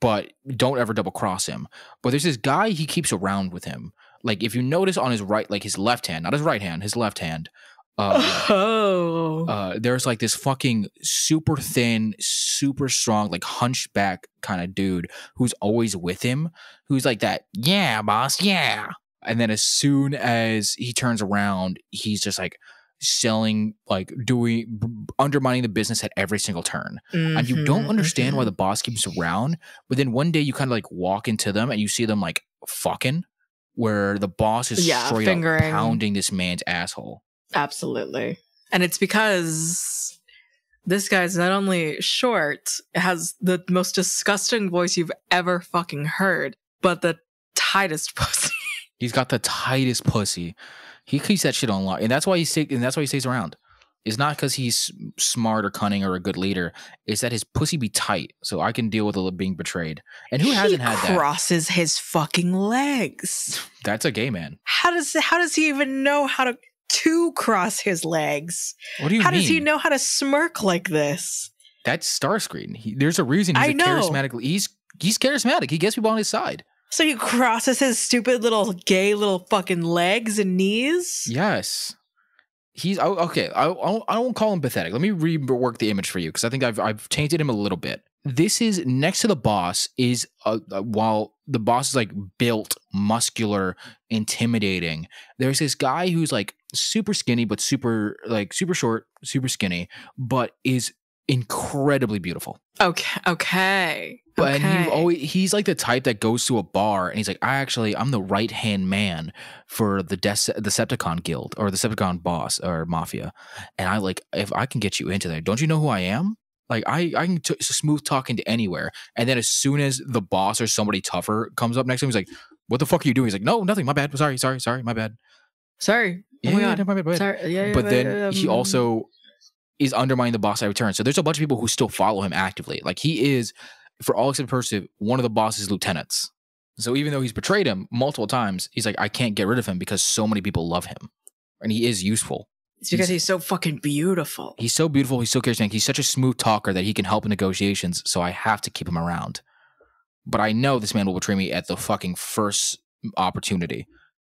but don't ever double cross him. But there's this guy he keeps around with him. Like if you notice on his right, like his left hand, not his right hand, his left hand. Uh, oh. uh, there's like this fucking super thin, super strong, like hunchback kind of dude who's always with him, who's like that, yeah, boss, yeah. And then as soon as he turns around, he's just like selling, like doing, undermining the business at every single turn. And you don't Mhm, understand why the boss keeps around, but then one day you kind of like walk into them and you see them like fucking, where the boss is Yeah, straight fingering. up pounding this man's asshole. Absolutely. And it's because this guy's not only short, has the most disgusting voice you've ever fucking heard, but the tightest pussy. He's got the tightest pussy. He keeps that shit on lock, and that's why he's and that's why he stays around. It's not because he's smart or cunning or a good leader. It's that his pussy be tight, so I can deal with a- being betrayed. And who hasn't he had that? crosses his fucking legs. That's a gay man. How does how does he even know how to to cross his legs? What do you mean? How mean? does he know how to smirk like this? That's Starscream. He, there's a reason he's I a know. charismatic. He's he's charismatic. He gets people on his side. So he crosses his stupid little gay little fucking legs and knees. Yes. He's oh, okay. I, I won't call him pathetic. Let me rework the image for you because I think I've I've tainted him a little bit. This is next to the boss is uh, uh, while the boss is like built, muscular, intimidating. There's this guy who's like super skinny but super like super short, super skinny, but is incredibly beautiful. Okay. Okay. But okay. he always he's like the type that goes to a bar and he's like, I actually I'm the right hand man for the Dece- Decepticon guild or the Decepticon boss or mafia, and I like if I can get you into there, don't you know who I am? Like I I can t- smooth talk into anywhere, and then as soon as the boss or somebody tougher comes up next to him, he's like, What the fuck are you doing? He's like, No, nothing. My bad. Sorry, sorry, sorry. My bad. Sorry. Oh Yeah, my yeah, no, my bad, my bad Sorry. Yeah, yeah, but then yeah, he um, also is undermining the boss at return. So there's a bunch of people who still follow him actively. Like he is, for all except purposes, one of the boss's lieutenants. So even though he's betrayed him multiple times, he's like, I can't get rid of him because so many people love him, and he is useful. It's because he's so fucking beautiful. He's so beautiful. He's so charismatic. He's such a smooth talker that he can help in negotiations. So I have to keep him around. But I know this man will betray me at the fucking first opportunity.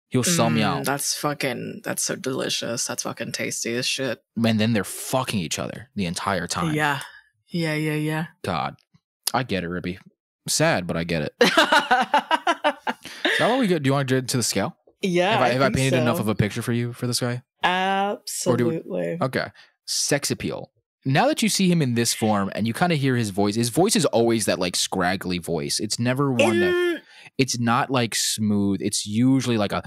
He'll sell me Mm, out, That's fucking. That's so delicious. That's fucking tasty as shit. and then they're fucking each other the entire time. Yeah. Yeah. Yeah. Yeah. God, I get it, Ribby. Sad, but I get it. Is that what we get? Do you want to get into the scale? yeah. have I, have I painted enough of a picture for you for this guy? Absolutely. Okay. Sex appeal. now that you see him in this form and you kind of hear his voice, his voice is always that like scraggly voice. It's never one that mm. it's not like smooth. It's usually like a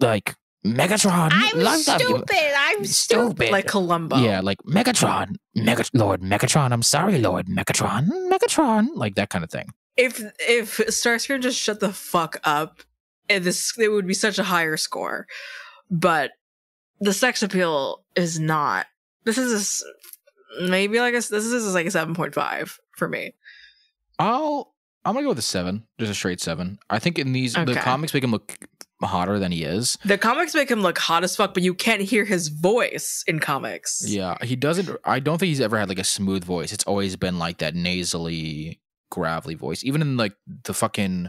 like Megatron. I'm love you." stupid. I'm Stupid. Like Columbo. Yeah, like Megatron, Mega Lord Megatron. I'm sorry, Lord Megatron, Megatron, like that kind of thing. If if Starscream just shut the fuck up, and this it would be such a higher score. But the sex appeal is not. This is a s maybe like a s- this is like a seven point five for me. I'll I'm gonna go with a seven, just a straight seven. I think in these the comics make him look hotter than he is. The comics make him look hot as fuck, but you can't hear his voice in comics. Yeah, he doesn't. I don't think he's ever had like a smooth voice. It's always been like that nasally, gravelly voice. Even in like the fucking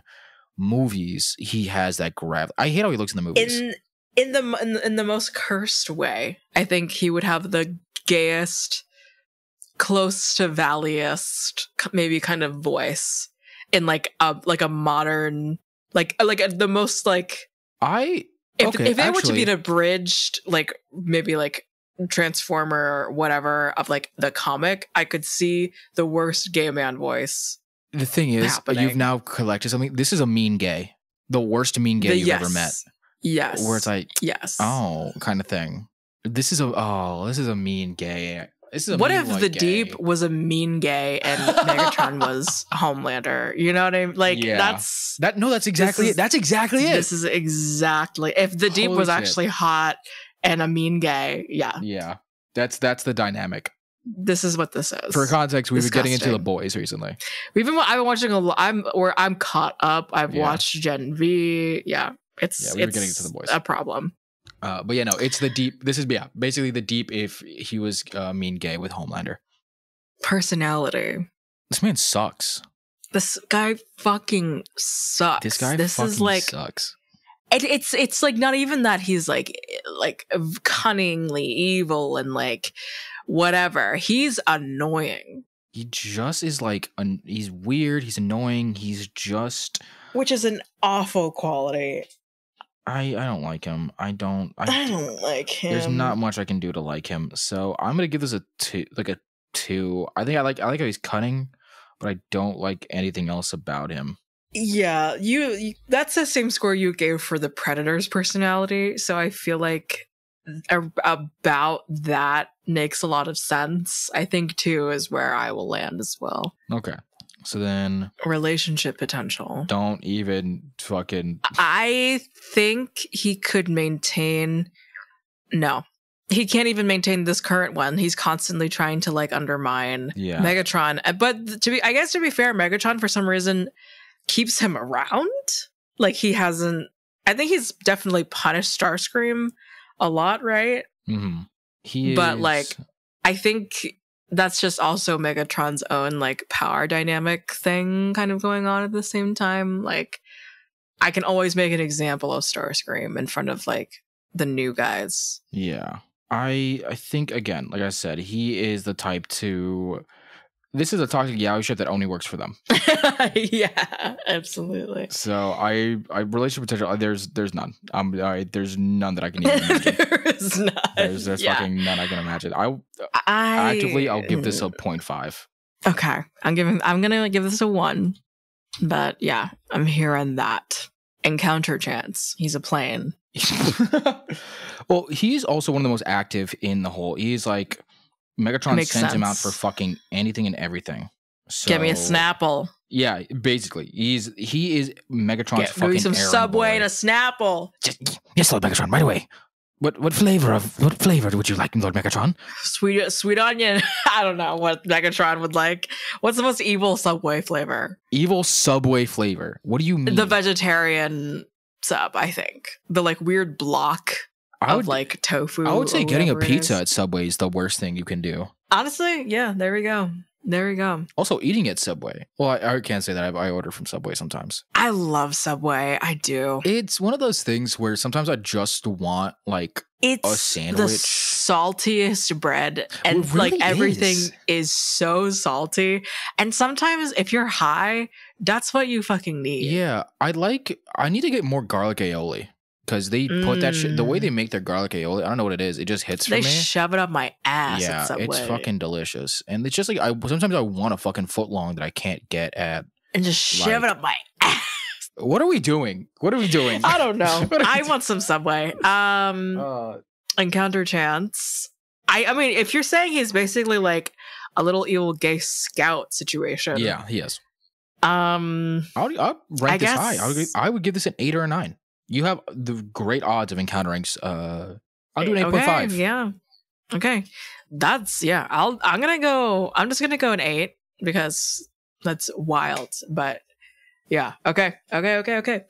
movies, he has that gravel. I hate how he looks in the movies. in in the in, the- in the most cursed way. I think he would have the gayest, close to valleyest, maybe kind of voice in like a like a modern like like uh, the most like I if Okay, if it were to be an abridged like maybe like transformer or whatever of like the comic i could see the worst gay man voice the thing is, happening. you've now collected something. This is a mean gay, the worst mean gay The you've ever met. Yes Where it's like, yes oh, kind of thing. This is a oh, this is a mean gay. This is a what mean if white the gay. deep was a mean gay and megatron was homelander you know what i mean like Yeah. that's That no, that's exactly is- it. That's exactly it. this is exactly if the deep Holy was shit. actually hot and a mean gay yeah yeah, that's that's the dynamic. this is what this is For context, we've been getting into the boys recently. We've been. I've been watching a lot. I'm or I'm caught up. I've Yeah. watched Gen V. Yeah, it's Yeah, we were it's getting into the boys. A problem. Uh, but yeah, no, it's the deep. This is yeah, basically the deep. If he was uh, mean gay with Homelander, Personality. this man sucks. This guy fucking sucks. This guy This fucking is like sucks. it, it's it's like not even that he's like like cunningly evil and like whatever. He's annoying, He just is like an, he's weird. He's annoying. He's just which is an awful quality. I I don't like him. I don't. I I, don't like him. there's not much I can do to like him. So I'm gonna give this a two, like a two. I think I like I like how he's cunning, but I don't like anything else about him. Yeah, you, you that's the same score you gave for the Predator's personality, so I feel like a, about that makes a lot of sense. I think 2 is where I will land as well. Okay, so then Relationship potential. don't even fucking I think he could maintain no. He can't even maintain this current one. He's constantly trying to like undermine yeah. Megatron. Uh, But to be, I guess to be fair, Megatron for some reason keeps him around. Like he hasn't. I think he's definitely punished Starscream a lot, right? hmm He But, is- like, I think that's just also Megatron's own like power dynamic thing kind of going on at the same time. Like I can always make an example of Starscream in front of like the new guys. Yeah. I I think again, like I said, he is the type to this is a toxic yaoi ship that only works for them. yeah, absolutely. So I I relationship potential uh, there's there's none. Um I, there's none that I can even imagine. there's not. there's there's yeah. fucking none I can imagine. I I actively I'll give this a 0.5. Okay, I'm giving. I'm gonna give this a one. But yeah, I'm hearing that encounter chance. He's a plane. well, he's also one of the most active in the whole. He's like Megatron sends him out for fucking anything and everything. So, Give me a Snapple. Yeah, basically, he's he is Megatron's Get fucking me some Subway boy. and a Snapple. Just, yes, Lord Megatron, right away. What what flavor of what flavor would you like, Lord Megatron? Sweet sweet onion. I don't know what Megatron would like. What's the most evil Subway flavor? Evil Subway flavor. What do you mean? The vegetarian sub, I think. The like weird block I would like tofu. I would say getting a pizza at Subway is the worst thing you can do. Honestly, yeah, there we go. There we go. Also, eating at Subway. Well, I, I can't say that. I, I order from Subway sometimes. I love Subway. I do. It's one of those things where sometimes I just want like It's a sandwich. The saltiest bread, and really like everything is. is. so salty. And sometimes, if you're high, that's what you fucking need. yeah. I like. I need to get more garlic aioli because they put that shit. The way Mm. they make their garlic aioli, I don't know what it is. It just hits for They me. shove it up my ass. yeah, it's fucking delicious, and it's just like I sometimes I want a fucking foot long that I can't get at. and just shove it up my ass. What are we doing? What are we doing? I don't know. What are we I want some Subway. Um, Uh, encounter chance. I I mean, if you're saying he's basically like a little evil gay scout situation. yeah, he is. Um. I'll, I'll rank I this high. I would, guess- I would give this an eight or a nine. You have the great odds of encountering. Uh, I'll do an eight okay, point five. Yeah. Okay. That's yeah. I'll. I'm gonna go. I'm just gonna go an eight because that's wild. But yeah. Okay. Okay. Okay. Okay.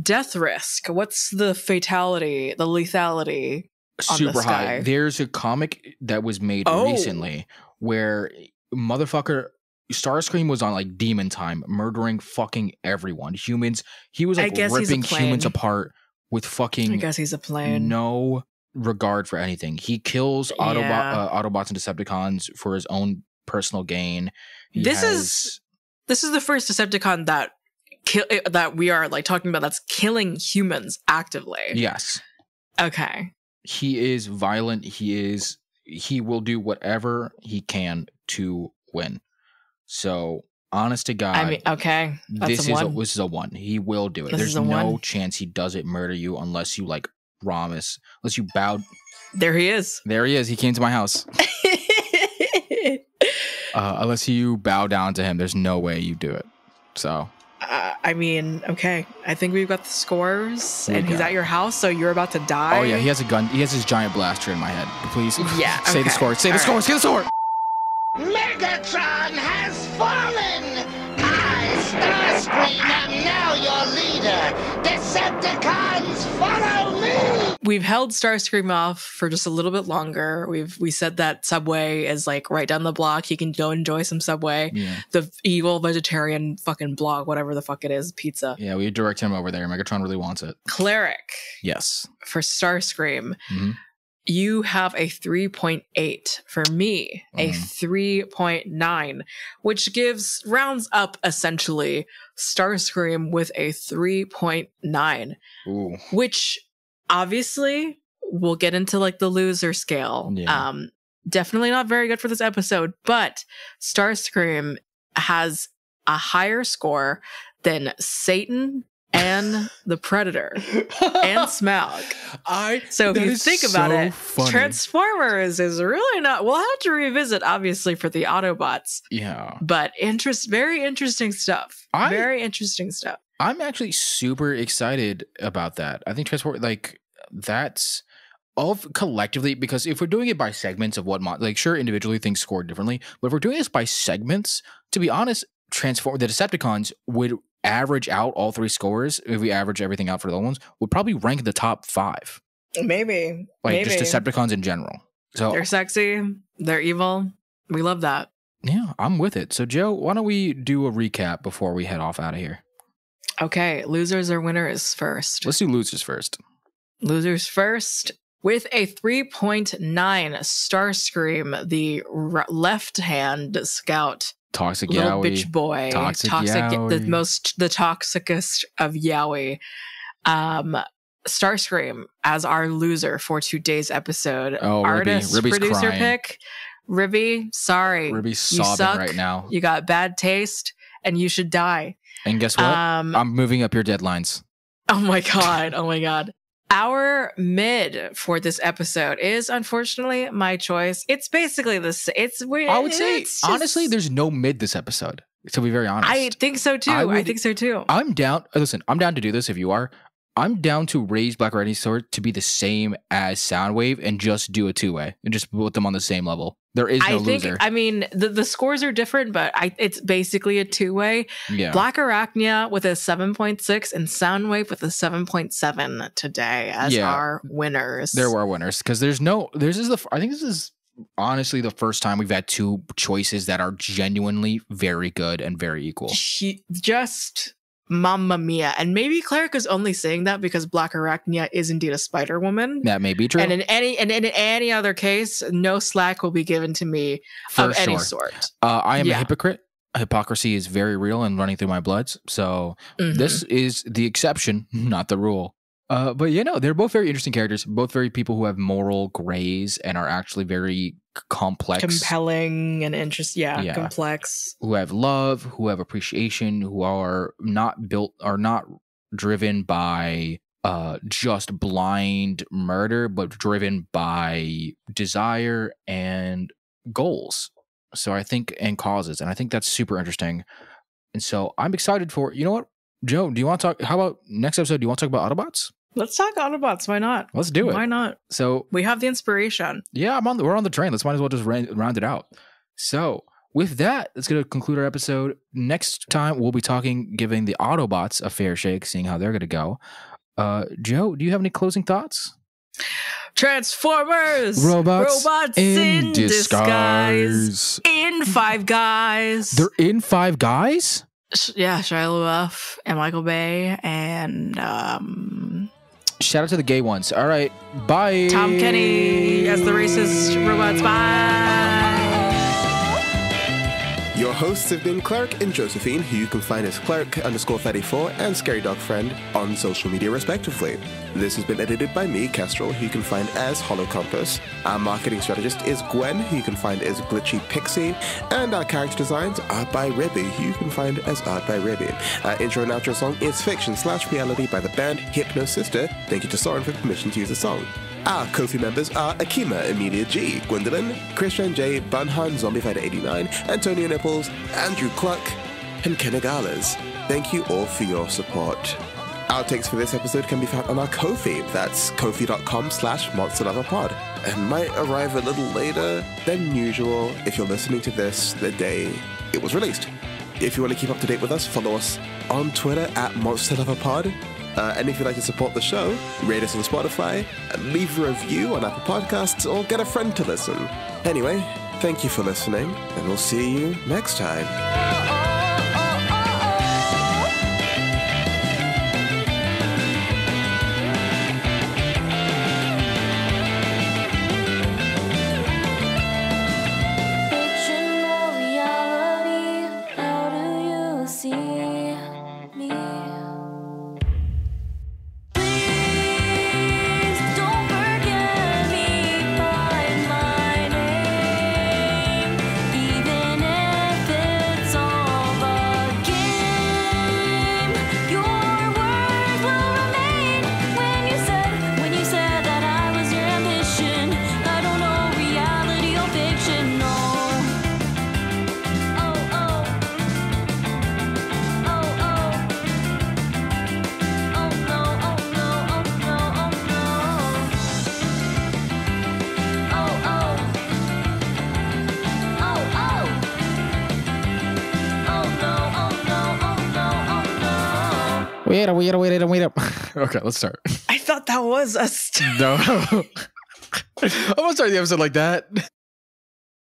Death risk. What's the fatality? The lethality. super high. sky. There's a comic that was made Oh. recently where motherfucker Starscream was on like demon time, murdering fucking everyone. Humans. He was I like guess he's a ripping humans apart with fucking. I guess he's a plane. no regard for anything. He kills Autobot, Yeah. uh, Autobots and Decepticons for his own personal gain. He This has- is- This is the first Decepticon that kill eh, that we are like talking about that's killing humans actively. yes. Okay. he is violent he is he will do whatever he can to win so honest to god I mean, okay. That's this a is a, one. this is a one he will do it This there's no one. chance he doesn't murder you unless you like promise unless you bow there he is. there he is he came to my house uh, unless you bow down to him there's no way you do it so Uh, I mean, okay. I think we've got the scores, We and he's at your house, so you're about to die. oh yeah he has a gun he has his giant blaster in my head please Yeah, say the okay. score say the All score say the score fallen! I, Starscream, am now your leader! Decepticons, follow me! We've held Starscream off for just a little bit longer. We've we said that Subway is like right down the block. He can go enjoy some Subway. yeah The evil vegetarian fucking blog, whatever the fuck it is, pizza. yeah we direct him over there megatron really wants it Clark yes for Starscream. Mhm. You have a 3.8. For me, a Mhm. 3.9, which gives rounds up essentially Starscream with a 3.9, Ooh. which obviously we'll get into like the loser scale. Yeah. Um, definitely not very good for this episode, but Starscream has a higher score than Satan and the Predator and Smaug. I So if you think about so it, funny. Transformers is really not. We'll have to revisit, obviously, for the Autobots, yeah. but interest, very interesting stuff. I- very interesting stuff. I'm actually super excited about that. I think transport like that's of collectively because if we're doing it by segments of what mon- like sure individually things score differently, but if we're doing this by segments, to be honest, transform the Decepticons would average out all three scores if we average everything out for the other ones would probably rank in the top five Maybe, like maybe just Decepticons in general. So they're sexy, they're evil. We love that. yeah, I'm with it. So Joe, why don't we do a recap before we head off out of here? Okay, losers or winners first. Let's do losers first. Losers first. With a 3.9 Starscream, the r- left hand scout, Toxic little yaoi. bitch boy, Toxic the most, the toxicest of yaoi. Um, Starscream as our loser for today's episode. Oh, Ribby. Artist, Ribby's producer crying. pick. Ribby, sorry. Ruby's You suck. right now. You got bad taste and you should die. And guess what? Um, I'm moving up your deadlines. Oh my god. Oh my god. Our mid for this episode is unfortunately my choice. It's basically this. It's weird. I would say, just- honestly, there's no mid this episode. To be very honest, I think so too. I I, think so too. I'm down. Listen, I'm down to do this if you are. I'm down to raise Black Riding Sword to be the same as Soundwave and just do a two way and just put them on the same level. There is no I think. loser. I mean, the, the scores are different, but I, it's basically a two way. yeah. Blackarachnia with a seven point six and Soundwave with a seven point seven today as Yeah. our winners. there were winners because there's no. This is the. I think this is honestly the first time we've had two choices that are genuinely very good and very equal. She just mamma mia. And maybe Clark is only saying that because Blackarachnia is indeed a Spider Woman. That may be true. And in any and in any other case, no slack will be given to me for of sure. any sort. Uh, I am a hypocrite. Hypocrisy is very real and running through my bloods. So Mhm. this is the exception, not the rule. Uh, but you know, they're both very interesting characters. Both very people who have moral grays and are actually very complex. Compelling and interest. Yeah, Yeah. complex. who have love, who have appreciation, who are not built, are not driven by uh just blind murder, but driven by desire and goals. So I think and causes, and I think that's super interesting. And so I'm excited for. You know what, Joe? Do you want to talk? How about next episode? Do you want to talk about Autobots? Let's talk Autobots. Why not? Let's do it. Why not? So We have the inspiration. yeah, I'm on. The, we're on the train. Let's might as well just ran, round it out. So with that, that's going to conclude our episode. Next time, we'll be talking, giving the Autobots a fair shake, seeing how they're going to go. Uh, Joe, do you have any closing thoughts? Transformers. Robots Robots in, disguise. In Five Guys. They're in Five Guys. Yeah, Shia LaBeouf and Michael Bay and um, Shout out to the gay ones. All right, bye. Tom Kenny as the racist robots. Bye. Your hosts have been Clark and Josephine, who you can find as Clark underscore 34 and Scary Dog Friend on social media respectively. This has been edited by me, Kestrel, who you can find as Hollow Compass. Our marketing strategist is Gwen, who you can find as Glitchy Pixie, and our character designs are by Ribby, who you can find as Art by Ribby. Our intro and outro song is Fiction slash Reality by the band Hypno Sister. Thank you to Soren for permission to use the song. Our Ko-fi members are Akima, Emilia G, Gwendolyn, Christian J, Bunhan, Zombie Fighter 89, Antonio Nipples, Andrew Cluck, and Kenagalas. Thank you all for your support. Outtakes for this episode can be found on our Ko-fi. That's ko-fi.com slash monsterloverpod. And might arrive a little later than usual if you're listening to this the day it was released. If you want to keep up to date with us, follow us on Twitter at monsterloverpod. Uh, and if you'd like to support the show, rate us on Spotify, leave a review on Apple Podcasts, or get a friend to listen. Anyway, thank you for listening, and we'll see you next time. Okay, let's start. I thought that was a. St- No. I'm gonna start the episode like that.